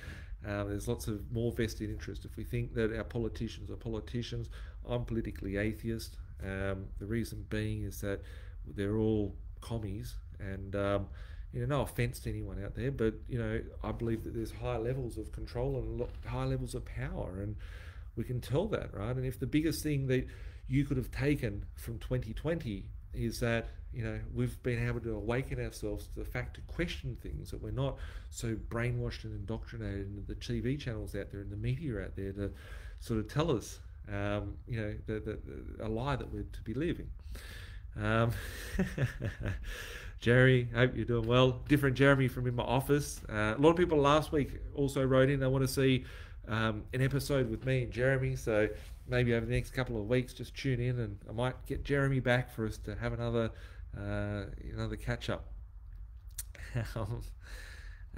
uh, there's lots of more vested interest. If we think that our politicians are politicians, I'm politically atheist. Um, the reason being is that they're all commies, and um, you know, no offense to anyone out there, but you know, I believe that there's high levels of control and high levels of power, and we can tell that, right? And if the biggest thing that you could have taken from 2020 is that you know we've been able to awaken ourselves to the fact to question things that we're not so brainwashed and indoctrinated into the TV channels out there and the media out there to sort of tell us um, you know the, the, the, a lie that we're to be living. Um, *laughs* Jerry, hope you're doing well. Different Jeremy from in my office. Uh, a lot of people last week also wrote in. They want to see um, an episode with me and Jeremy. So maybe over the next couple of weeks, just tune in and I might get Jeremy back for us to have another uh, another catch up. *laughs* um,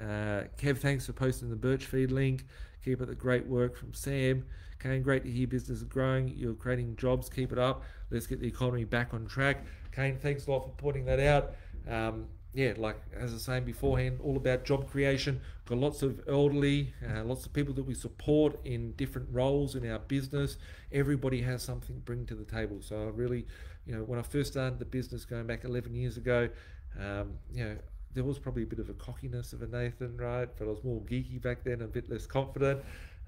uh, Kev, thanks for posting the Birchfeed link. Keep up the great work from Sam. Kane, great to hear business is growing. You're creating jobs. Keep it up. Let's get the economy back on track. Kane, thanks a lot for pointing that out. Um, yeah, like as I was saying beforehand, all about job creation. Got lots of elderly, uh, lots of people that we support in different roles in our business. Everybody has something to bring to the table. So I really you know, when I first started the business going back 11 years ago, um, you know, there was probably a bit of a cockiness of a Nathan, right? But I was more geeky back then, a bit less confident.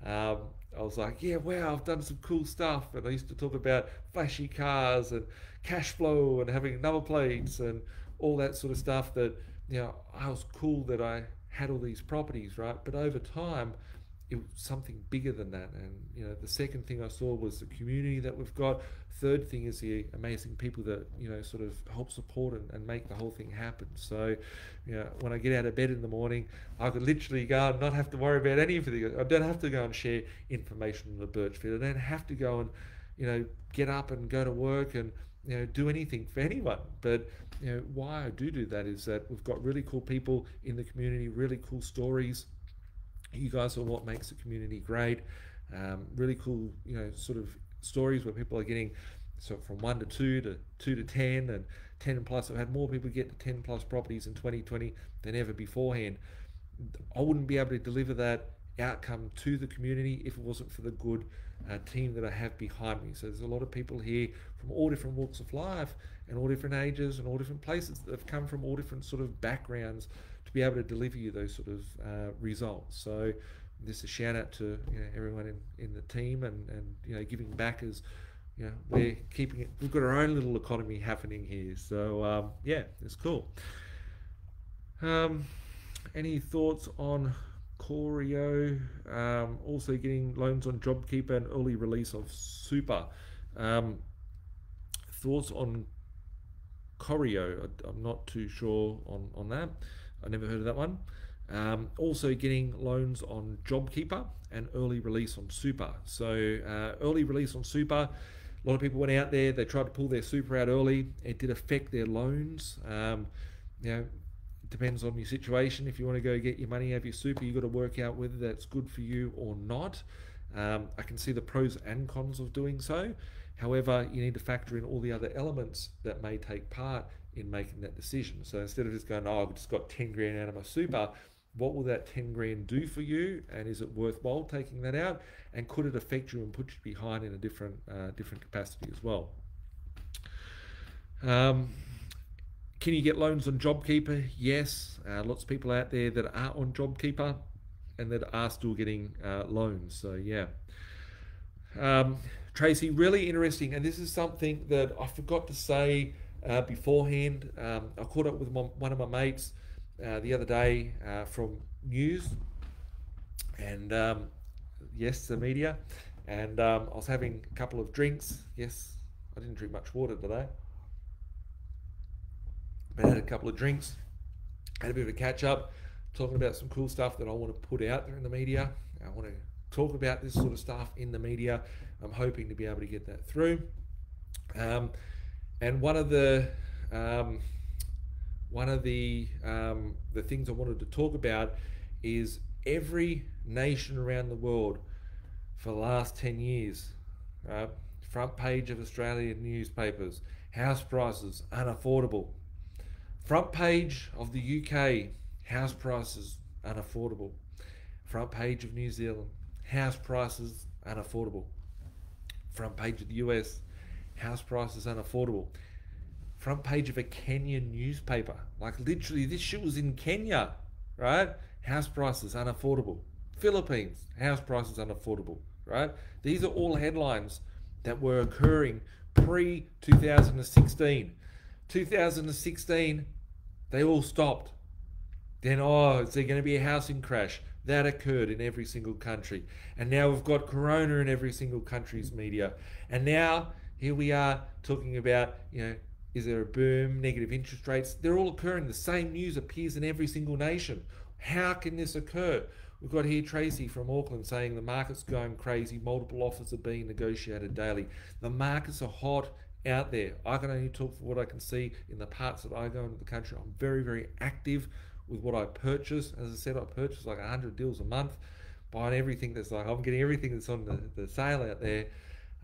Um, I was like, yeah, wow, I've done some cool stuff. And I used to talk about flashy cars and cash flow and having number plates and all that sort of stuff that, you know, I was cool that I had all these properties, right? But over time, it was something bigger than that. And you know, the second thing I saw was the community that we've got. Third thing is the amazing people that you know sort of help support and, and make the whole thing happen. So, you know, when I get out of bed in the morning, I could literally go and not have to worry about anything. I don't have to go and share information on the Birchfeed. I don't have to go and you know get up and go to work and you know do anything for anyone. But you know why I do do that is that we've got really cool people in the community, really cool stories you guys are what makes the community great. Um, really cool, you know, sort of stories where people are getting so from one to two to two to ten and ten plus. I've had more people get to ten plus properties in 2020 than ever beforehand. I wouldn't be able to deliver that outcome to the community if it wasn't for the good uh, team that I have behind me. So there's a lot of people here from all different walks of life and all different ages and all different places that have come from all different sort of backgrounds be able to deliver you those sort of uh, results. So just a shout out to you know, everyone in, in the team and, and you know giving back as you know we're keeping it. We've got our own little economy happening here. So um, yeah, it's cool. Um, any thoughts on Corio? Um, also getting loans on JobKeeper and early release of Super. Um, thoughts on Corio? I'm not too sure on on that. I never heard of that one. Um, also getting loans on JobKeeper and early release on Super. So uh, early release on Super, a lot of people went out there. They tried to pull their Super out early. It did affect their loans. Um, you know, it depends on your situation. If you want to go get your money out of your Super, you've got to work out whether that's good for you or not. Um, I can see the pros and cons of doing so. However, you need to factor in all the other elements that may take part in making that decision. So instead of just going, oh, I've just got 10 grand out of my super, what will that 10 grand do for you? And is it worthwhile taking that out? And could it affect you and put you behind in a different, uh, different capacity as well? Um, can you get loans on JobKeeper? Yes. Uh, lots of people out there that are on JobKeeper and that are still getting uh, loans. So, yeah. Um, Tracy, really interesting. And this is something that I forgot to say uh, beforehand. Um, I caught up with my, one of my mates uh, the other day uh, from news and um, yes, the media. And um, I was having a couple of drinks. Yes, I didn't drink much water today, but I had a couple of drinks, had a bit of a catch up, talking about some cool stuff that I want to put out there in the media. I want to talk about this sort of stuff in the media. I'm hoping to be able to get that through. Um, and one of the um, one of the um, the things I wanted to talk about is every nation around the world for the last 10 years, right? Front page of Australian newspapers, house prices unaffordable. Front page of the UK, house prices unaffordable. Front page of New Zealand, house prices unaffordable. Front page of the US, house prices unaffordable. Front page of a Kenyan newspaper. Like literally, this shit was in Kenya, right? House prices unaffordable. Philippines, house prices unaffordable, right? These are all headlines that were occurring pre 2016. 2016, they all stopped. Then, oh, is there going to be a housing crash? That occurred in every single country. And now we've got Corona in every single country's media. And now here we are talking about, you know, is there a boom, negative interest rates? They're all occurring. The same news appears in every single nation. How can this occur? We've got here Tracy from Auckland saying the market's going crazy, multiple offers are being negotiated daily. The markets are hot out there. I can only talk for what I can see in the parts that I go into the country. I'm very, very active with what I purchase. As I said, I purchase like 100 deals a month, buying everything that's like, I'm getting everything that's on the, the sale out there,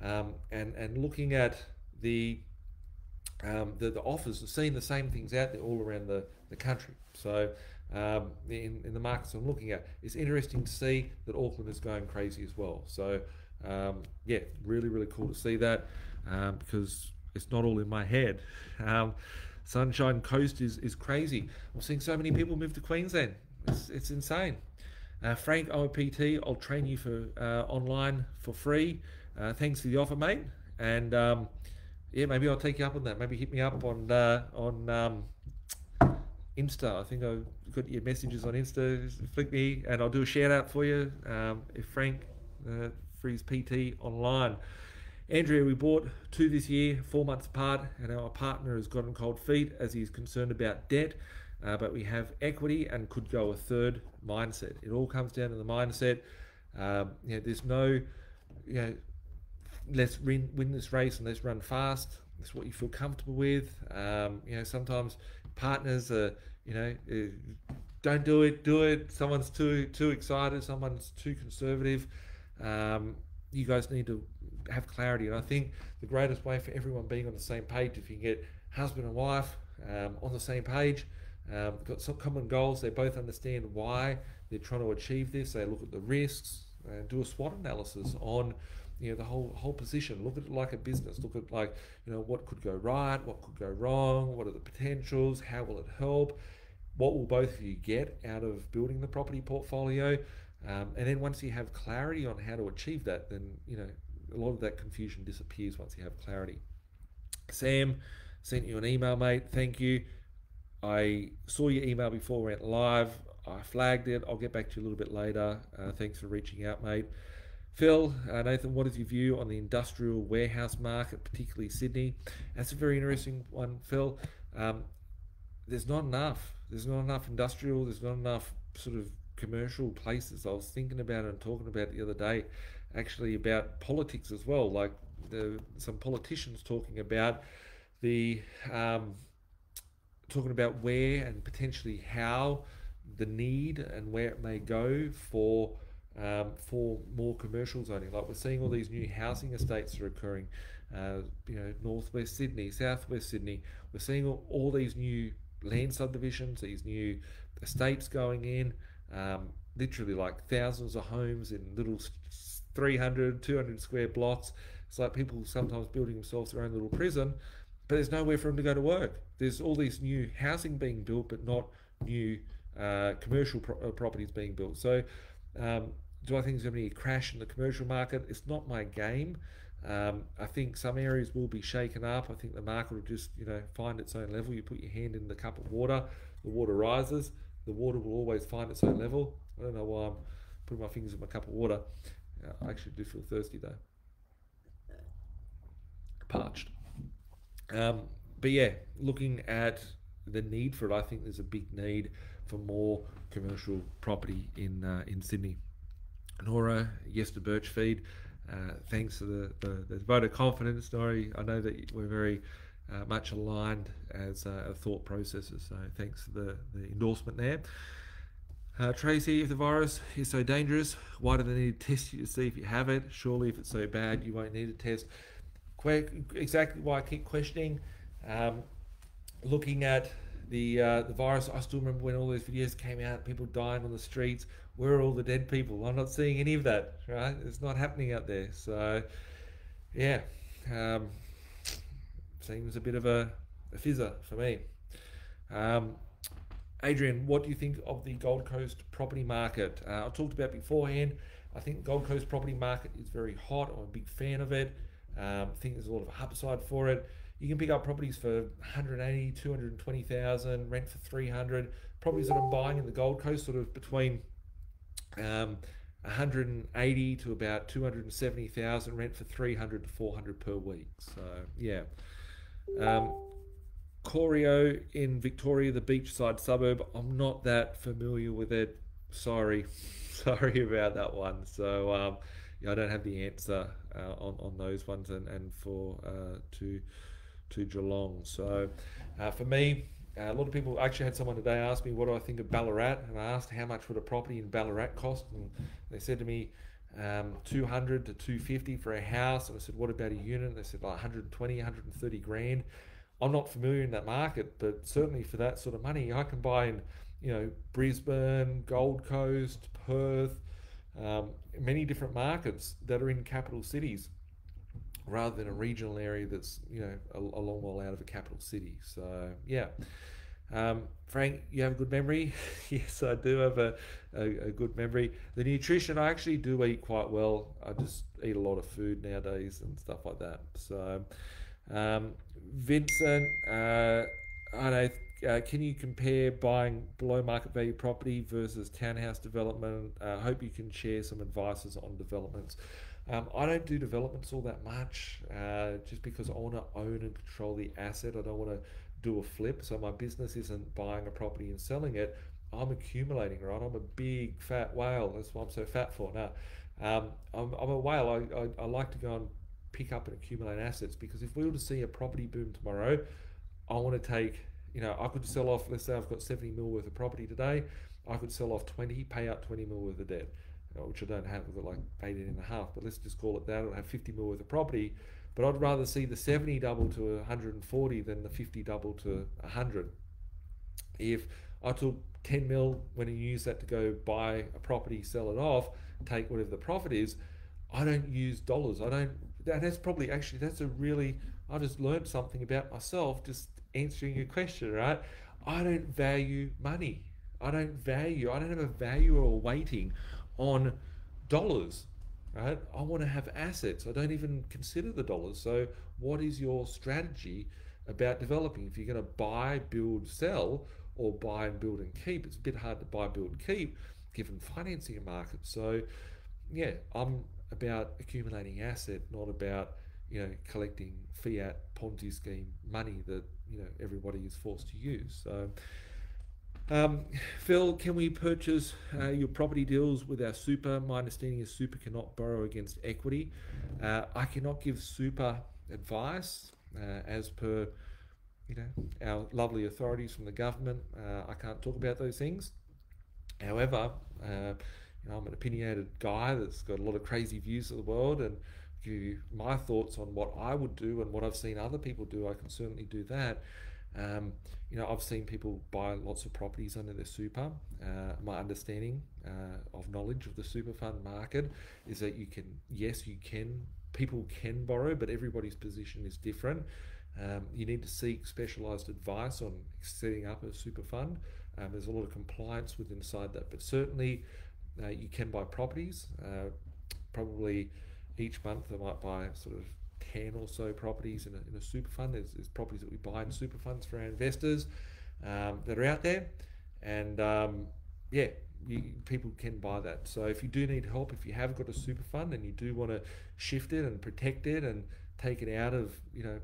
um, and, and looking at the, um, the, the offers, seeing the same things out there all around the, the country. So, um, in, in the markets I'm looking at, it's interesting to see that Auckland is going crazy as well. So, um, yeah, really, really cool to see that um, because it's not all in my head. Um, Sunshine Coast is, is crazy. I'm seeing so many people move to Queensland. It's, it's insane. Uh, Frank OPT, I'll train you for uh, online for free. Uh, thanks for the offer, mate. And um, yeah, maybe I'll take you up on that. Maybe hit me up on uh, on um, Insta. I think I've got your messages on Insta. Flick me, and I'll do a shout out for you. Um, if Frank uh, PT online. Andrea, we bought two this year, four months apart, and our partner has gotten cold feet as he's concerned about debt. Uh, but we have equity and could go a third mindset. It all comes down to the mindset. Um, you know, there's no, you know, let's win, win this race and let's run fast. It's what you feel comfortable with. Um, you know, sometimes partners are, you know, uh, don't do it, do it. Someone's too too excited. Someone's too conservative. Um, you guys need to have clarity. And I think the greatest way for everyone being on the same page, if you can get husband and wife um, on the same page, um, got some common goals, they both understand why they're trying to achieve this. They look at the risks, and do a SWOT analysis on you know the whole whole position. Look at it like a business. Look at like you know what could go right, what could go wrong, what are the potentials, how will it help, what will both of you get out of building the property portfolio. Um, and then once you have clarity on how to achieve that, then you know a lot of that confusion disappears once you have clarity. Sam sent you an email, mate. Thank you. I saw your email before we went live. I flagged it. I'll get back to you a little bit later. Uh, thanks for reaching out, mate. Phil, uh, Nathan, what is your view on the industrial warehouse market, particularly Sydney? That's a very interesting one, Phil. Um, there's not enough. There's not enough industrial. There's not enough sort of commercial places. I was thinking about and talking about the other day, actually about politics as well. Like the some politicians talking about the um, talking about where and potentially how the need and where it may go for um, for more commercial zoning. Like we're seeing all these new housing estates are occurring. Uh, you know, northwest Sydney, southwest Sydney. We're seeing all, all these new land subdivisions, these new estates going in. Um, literally like thousands of homes in little 300, 200 square blocks. It's like people sometimes building themselves their own little prison, but there's nowhere for them to go to work. There's all these new housing being built, but not new uh, commercial pro- uh, properties being built. So, um, do I think there's going to be a crash in the commercial market? It's not my game. Um, I think some areas will be shaken up. I think the market will just, you know, find its own level. You put your hand in the cup of water, the water rises. The water will always find its own level. I don't know why I'm putting my fingers in my cup of water. Uh, I actually do feel thirsty though. Parched. Um, but yeah, looking at the need for it, I think there's a big need for more commercial property in uh, in Sydney. Nora, yes to Birchfeed. Uh, thanks for the, the, the, vote of confidence, Nori. I know that we're very uh, much aligned as uh, thought processes, so thanks for the, the endorsement there. Uh, Tracy, if the virus is so dangerous, why do they need to test you to see if you have it? Surely, if it's so bad, you won't need a test. Que- exactly why I keep questioning. Um, looking at the uh, the virus, I still remember when all those videos came out, people dying on the streets. Where are all the dead people? I'm not seeing any of that. Right? It's not happening out there. So, yeah, um, seems a bit of a, a fizzer for me. Um, Adrian, what do you think of the Gold Coast property market? Uh, I talked about beforehand. I think Gold Coast property market is very hot. I'm a big fan of it. Um, I think there's a lot of upside for it. You can pick up properties for 180, 220,000, rent for 300. Properties that I'm buying in the Gold Coast, sort of between um, 180 to about 270,000, rent for 300 to 400 per week. So yeah. Um, Corio in Victoria, the beachside suburb. I'm not that familiar with it. Sorry, *laughs* sorry about that one. So um, yeah, I don't have the answer uh, on on those ones, and and for uh, to to Geelong. So uh, for me. Uh, a lot of people actually had someone today ask me what do I think of Ballarat, and I asked how much would a property in Ballarat cost, and they said to me um, 200 to 250 for a house. And I said, what about a unit? And they said like 120, 130 grand. I'm not familiar in that market, but certainly for that sort of money, I can buy in, you know, Brisbane, Gold Coast, Perth, um, many different markets that are in capital cities, rather than a regional area that's you know a, a long while out of a capital city. So yeah. Um, Frank, you have a good memory. *laughs* yes, I do have a, a, a, good memory. The nutrition, I actually do eat quite well. I just eat a lot of food nowadays and stuff like that. So, um, Vincent, uh, I know. Uh, can you compare buying below market value property versus townhouse development? I uh, hope you can share some advices on developments. Um, I don't do developments all that much, uh, just because I want to own and control the asset. I don't want to do a flip. So my business isn't buying a property and selling it. I'm accumulating, right? I'm a big fat whale. That's what I'm so fat for now. Um, I'm, I'm a whale. I, I, I like to go and pick up and accumulate assets because if we were to see a property boom tomorrow, I want to take, you know, I could sell off, let's say I've got 70 mil worth of property today, I could sell off 20, pay out 20 mil worth of debt, Oh, which I don't have, got like 18 and a half, but let's just call it that. I'll have 50 mil worth of property, but I'd rather see the 70 double to 140 than the 50 double to 100. If I took 10 mil when you use that to go buy a property, sell it off, take whatever the profit is, I don't use dollars. I don't that, that's probably actually that's a really I just learned something about myself just answering your question, right? I don't value money. I don't value. I don't have a value or a weighting on dollars, right? I want to have assets. I don't even consider the dollars. So, what is your strategy about developing? If you're going to buy, build, sell, or buy and build and keep, it's a bit hard to buy, build, and keep given financing markets. So, yeah, I'm about accumulating asset, not about you know collecting fiat Ponzi scheme money that you know everybody is forced to use. So Um, Phil, can we purchase uh, your property deals with our super? My understanding is super cannot borrow against equity. Uh, I cannot give super advice uh, as per you know our lovely authorities from the government. Uh, I can't talk about those things. However, uh, you know, I'm an opinionated guy that's got a lot of crazy views of the world and give you my thoughts on what I would do and what I've seen other people do. I can certainly do that. Um, you know, I've seen people buy lots of properties under their super. Uh, my understanding uh, of knowledge of the super fund market is that you can, yes, you can, people can borrow, but everybody's position is different. Um, you need to seek specialised advice on setting up a super fund. Um, there's a lot of compliance with inside that, but certainly uh, you can buy properties. Uh, probably each month I might buy sort of 10 or so properties in a, in a super fund. There's, there's properties that we buy in super funds for our investors um, that are out there. And um, yeah, you, people can buy that. So if you do need help, if you have got a super fund and you do want to shift it and protect it and take it out of, you know,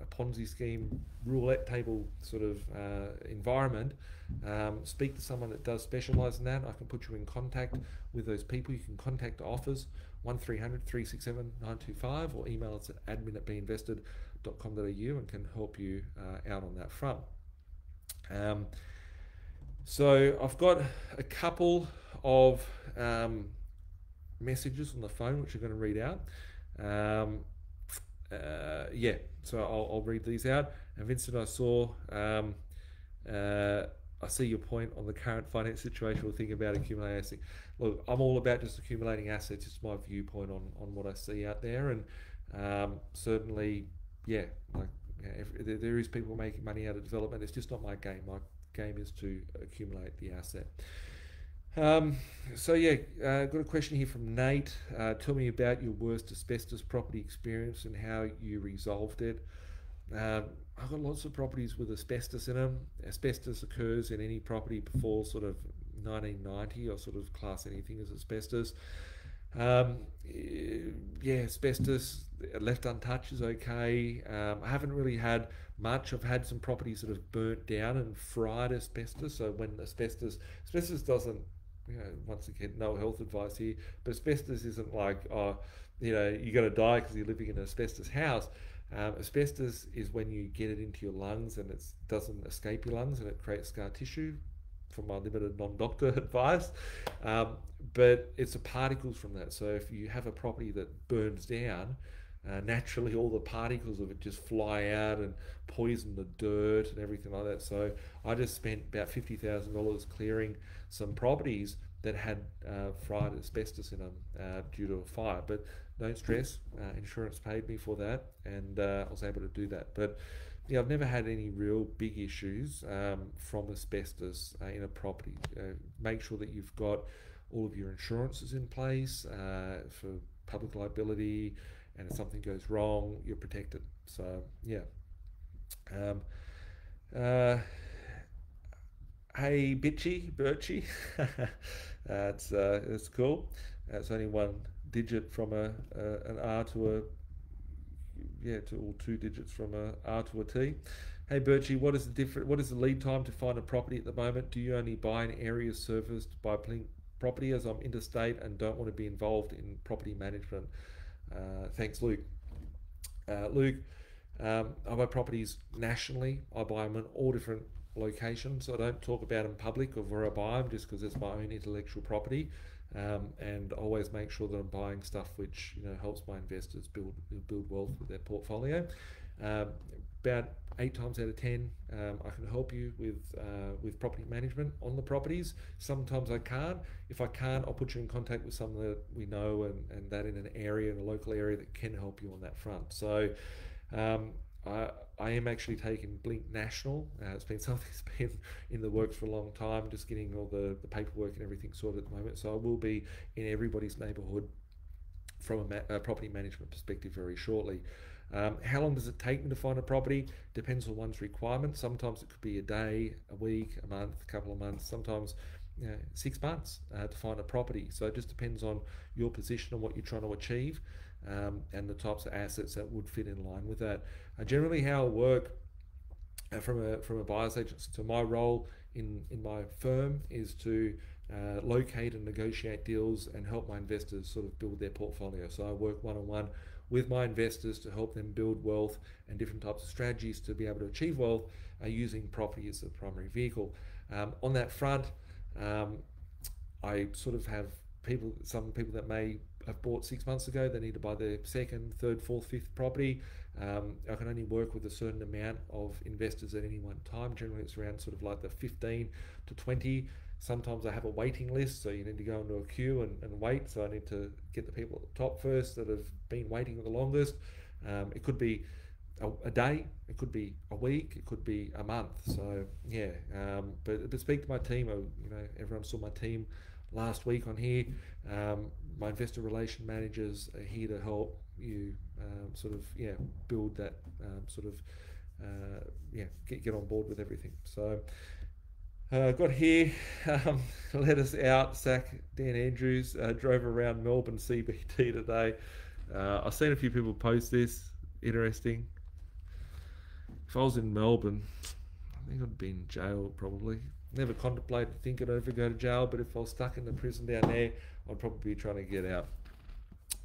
a Ponzi scheme roulette table sort of uh, environment, um, speak to someone that does specialize in that. I can put you in contact with those people. You can contact the office 1300 367 925 or email us at admin at binvested.com.au and can help you uh, out on that front. Um, so I've got a couple of um, messages on the phone which I'm going to read out. Um, uh, yeah, so I'll, I'll, read these out. And Vincent, I saw, um, uh, I see your point on the current finance situation. We'll think about accumulating assets. Look, I'm all about just accumulating assets. It's my viewpoint on, on what I see out there, and um, certainly, yeah, like yeah, there is people making money out of development. It's just not my game. My game is to accumulate the asset. Um, so yeah, uh, got a question here from Nate. Uh, tell me about your worst asbestos property experience and how you resolved it. Um, I've got lots of properties with asbestos in them. Asbestos occurs in any property before sort of 1990. I sort of class anything as asbestos. Um, yeah, asbestos left untouched is okay. Um, I haven't really had much. I've had some properties that have burnt down and fried asbestos. So when asbestos, asbestos doesn't, you know, once again, no health advice here, but asbestos isn't like, oh, you know, you're going to die because you're living in an asbestos house. Um, asbestos is when you get it into your lungs and it doesn't escape your lungs and it creates scar tissue, from my limited non-doctor *laughs* advice. Um, but it's the particles from that. So if you have a property that burns down, uh, naturally all the particles of it just fly out and poison the dirt and everything like that. So I just spent about fifty thousand dollars clearing some properties that had uh, fried asbestos in them uh, due to a fire. But don't stress, uh, insurance paid me for that, and uh, I was able to do that. But yeah, I've never had any real big issues um, from asbestos uh, in a property. Uh, make sure that you've got all of your insurances in place uh, for public liability, and if something goes wrong, you're protected. So yeah. Um, uh, hey, bitchy, birchy. That's *laughs* uh, that's cool. That's only one digit from a, a an R to a yeah, to all two digits from a R to a T. Hey Birchie, what is the different? What is the lead time to find a property at the moment? Do you only buy an area serviced by property as I'm interstate and don't want to be involved in property management? Uh, thanks, Luke. Uh, Luke, um, I buy properties nationally. I buy them in all different locations. I don't talk about them public of where I buy them just because it's my own intellectual property um, and always make sure that I'm buying stuff which you know helps my investors build build wealth with their portfolio. Um, about eight times out of ten, um, I can help you with uh, with property management on the properties. Sometimes I can't. If I can't, I'll put you in contact with someone that we know and, and that in an area, in a local area that can help you on that front. So um, I, am actually taking Blink National. Uh, it's been *laughs* something that's been in the works for a long time, just getting all the, the paperwork and everything sorted at the moment. So I will be in everybody's neighbourhood from a, ma- a, property management perspective very shortly. Um, how long does it take me to find a property? Depends on one's requirements. Sometimes it could be a day, a week, a month, a couple of months. Sometimes you know, six months uh, to find a property. So it just depends on your position and what you're trying to achieve um, and the types of assets that would fit in line with that. Uh, generally, how I work uh, from a from a buyer's agent. So my role in, in my firm is to uh, locate and negotiate deals and help my investors sort of build their portfolio. So I work one on one with my investors to help them build wealth and different types of strategies to be able to achieve wealth uh, using property as a primary vehicle. Um, on that front, um, I sort of have people, some people that may have bought six months ago, they need to buy their second, third, fourth, fifth property. Um, I can only work with a certain amount of investors at any one time. Generally, it's around sort of like the 15 to 20. Sometimes I have a waiting list, so you need to go into a queue and, and wait. So I need to get the people at the top first that have been waiting the longest. Um, it could be a, a, day, it could be a week, it could be a month. So yeah, um, but but speak to my team. Uh, you know, everyone saw my team last week on here. Um, my investor relation managers are here to help you um, sort of yeah build that um, sort of uh, yeah get get on board with everything. So. Uh, got here, *laughs* um, let us out. Zach Dan Andrews uh, drove around Melbourne CBD today. Uh, I've seen a few people post this. Interesting. If I was in Melbourne, I think I'd be in jail probably. Never contemplated thinking I'd ever go to jail, but if I was stuck in the prison down there, I'd probably be trying to get out.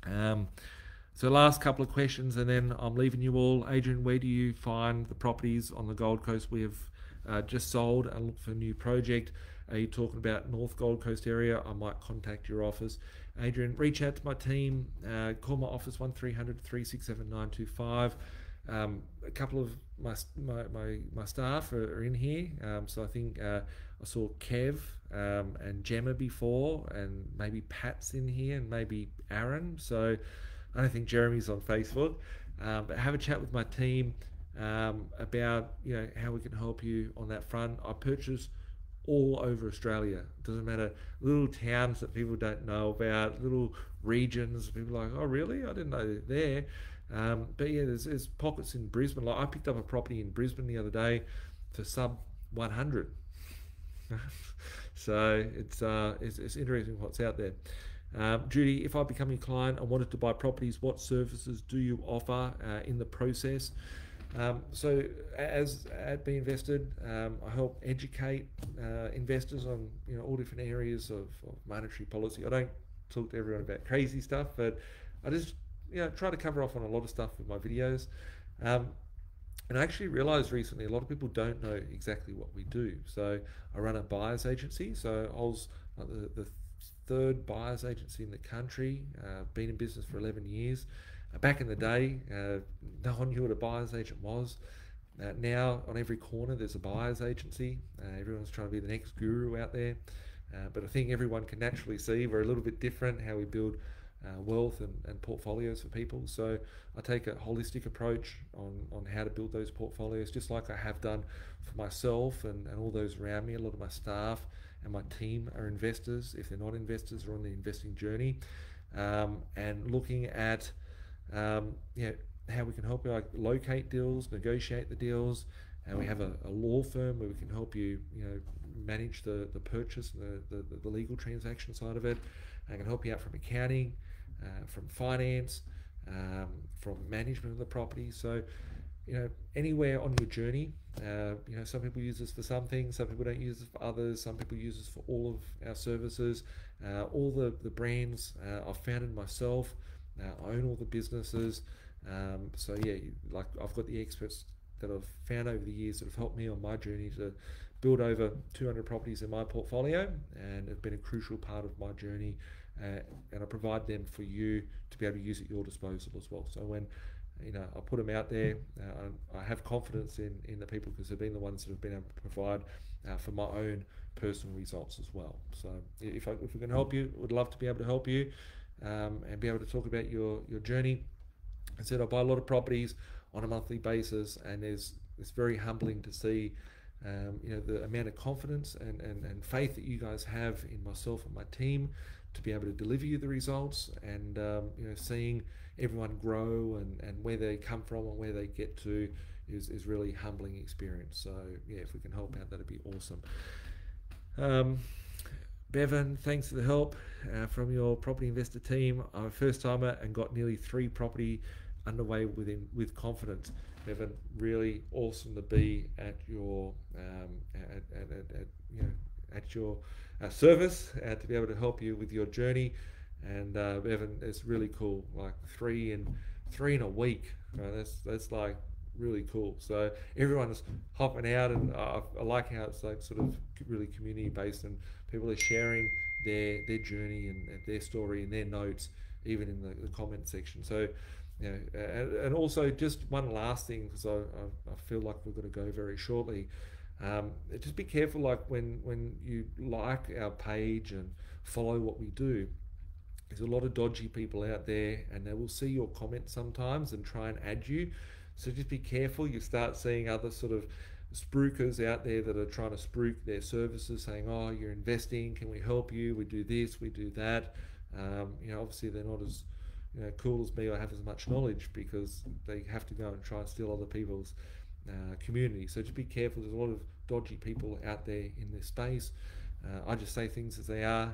Um, so last couple of questions, and then I'm leaving you all. Adrian, where do you find the properties on the Gold Coast we have uh, just sold and look for a new project? Are you talking about North Gold Coast area? I might contact your office. Adrian, reach out to my team. Uh, call my office 1300 367 925. Um, a couple of my my, my, my staff are, are in here. Um, so I think uh, I saw Kev um, and Gemma before, and maybe Pat's in here, and maybe Aaron. So I don't think Jeremy's on Facebook. Um, but have a chat with my team um, about you know how we can help you on that front. I purchase all over Australia. It doesn't matter little towns that people don't know about, little regions. People like, oh really? I didn't know they're there. Um, but yeah, there's, there's pockets in Brisbane. Like I picked up a property in Brisbane the other day for sub 100. *laughs* so it's, uh, it's, it's interesting what's out there. Um, Judy, if I become your client and wanted to buy properties, what services do you offer uh, in the process? Um, so, as at B.Invested, um, I help educate uh, investors on you know all different areas of, of, monetary policy. I don't talk to everyone about crazy stuff, but I just you know try to cover off on a lot of stuff with my videos. Um, and I actually realized recently a lot of people don't know exactly what we do. So I run a buyer's agency. So I was the, the third buyer's agency in the country. Uh, been in business for 11 years. Uh, back in the day, uh, no one knew what a buyer's agent was. Uh, now, on every corner, there's a buyer's agency. Uh, everyone's trying to be the next guru out there. But I think everyone can naturally see we're a little bit different how we build wealth and, and portfolios for people. So I take a holistic approach on, on how to build those portfolios, just like I have done for myself and, and all those around me. A lot of my staff and my team are investors. If they're not investors, are on the investing journey. Um, and looking at um, you know, how we can help you like locate deals, negotiate the deals. And we have a, a law firm where we can help you, you know, manage the, the purchase and the, the, the legal transaction side of it. I can help you out from accounting, uh, from finance, um, from management of the property. So, you know, anywhere on your journey, uh, you know, some people use this for some things, some people don't use it for others, some people use this for all of our services. Uh, all the, the brands uh, I've founded myself, uh, I own all the businesses. Um, so, yeah, like I've got the experts that I've found over the years that have helped me on my journey to build over 200 properties in my portfolio and have been a crucial part of my journey uh, and I provide them for you to be able to use at your disposal as well. So when you know I put them out there, uh, I have confidence in in the people because they've been the ones that have been able to provide uh, for my own personal results as well. So if I, if we can help you, would love to be able to help you um, and be able to talk about your your journey. I said I buy a lot of properties on a monthly basis, and there's it's very humbling to see. Um, you know the amount of confidence and, and, and faith that you guys have in myself and my team to be able to deliver you the results and um, you know seeing everyone grow and, and where they come from and where they get to is, is really humbling experience so yeah if we can help out that'd be awesome um, Bevan, thanks for the help uh, from your property investor team. I'm a first timer and got nearly three property underway within with confidence. Bevan, really awesome to be at your um, at, at, at, at, you know at your uh, service uh, to be able to help you with your journey. And uh, Bevan, it's really cool. Like three in three in a week. Right? That's that's like really cool. So everyone's hopping out, and uh, I like how it's like sort of really community based, and people are sharing their their journey and, their story and their notes, even in the, the comment section. So you know, and, and also just one last thing because I, I, I, feel like we're going to go very shortly. Um, just be careful, like when when you like our page and follow what we do. There's a lot of dodgy people out there, and they will see your comments sometimes and try and add you. So just be careful. You start seeing other sort of spruikers out there that are trying to spruik their services, saying, "Oh, you're investing. Can we help you? We do this. We do that." Um, you know, obviously they're not as you know, cool as me or have as much knowledge because they have to go and try and steal other people's uh, community. So just be careful. There's a lot of dodgy people out there in this space. Uh, I just say things as they are.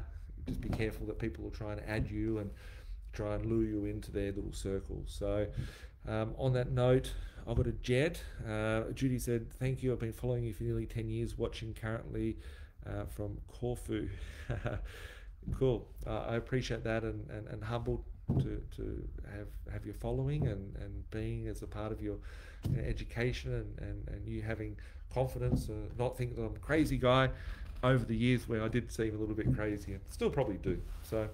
Just be careful that people will try and add you and try and lure you into their little circles. So, um, on that note, I've got a jet. Uh, Judy said, Thank you. I've been following you for nearly 10 years, watching currently uh, from Corfu. *laughs* cool. Uh, I appreciate that and, and, and humbled to, to have have your following and, and being as a part of your education and, and, and you having confidence, uh, not thinking that I'm a crazy guy over the years where I did seem a little bit crazy and still probably do. So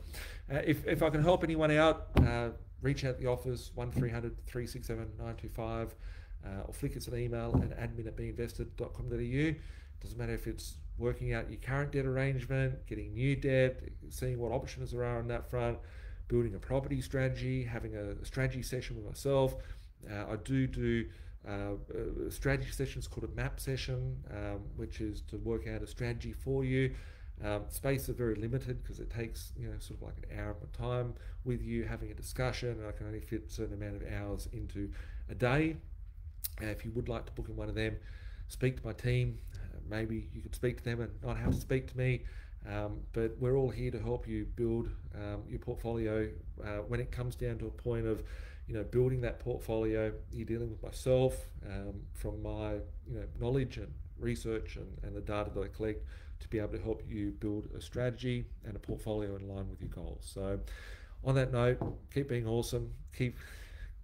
uh, if, if I can help anyone out, uh, reach out the office 1300 367 925 uh, or flick us an email at admin at binvested.com.au. Doesn't matter if it's working out your current debt arrangement, getting new debt, seeing what options there are on that front building a property strategy, having a, strategy session with myself. Uh, I do do uh, a strategy sessions called a map session, um, which is to work out a strategy for you. Um, space is very limited because it takes you know sort of like an hour of my time with you having a discussion, and I can only fit a certain amount of hours into a day. Uh, if you would like to book in one of them, speak to my team. Uh, maybe you could speak to them and not have to speak to me. Um, but we're all here to help you build um, your portfolio. Uh, when it comes down to a point of, you know, building that portfolio, you're dealing with myself um, from my, you know, knowledge and research and, and the data that I collect to be able to help you build a strategy and a portfolio in line with your goals. So, on that note, keep being awesome. Keep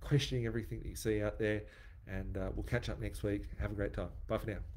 questioning everything that you see out there, and uh, we'll catch up next week. Have a great time. Bye for now.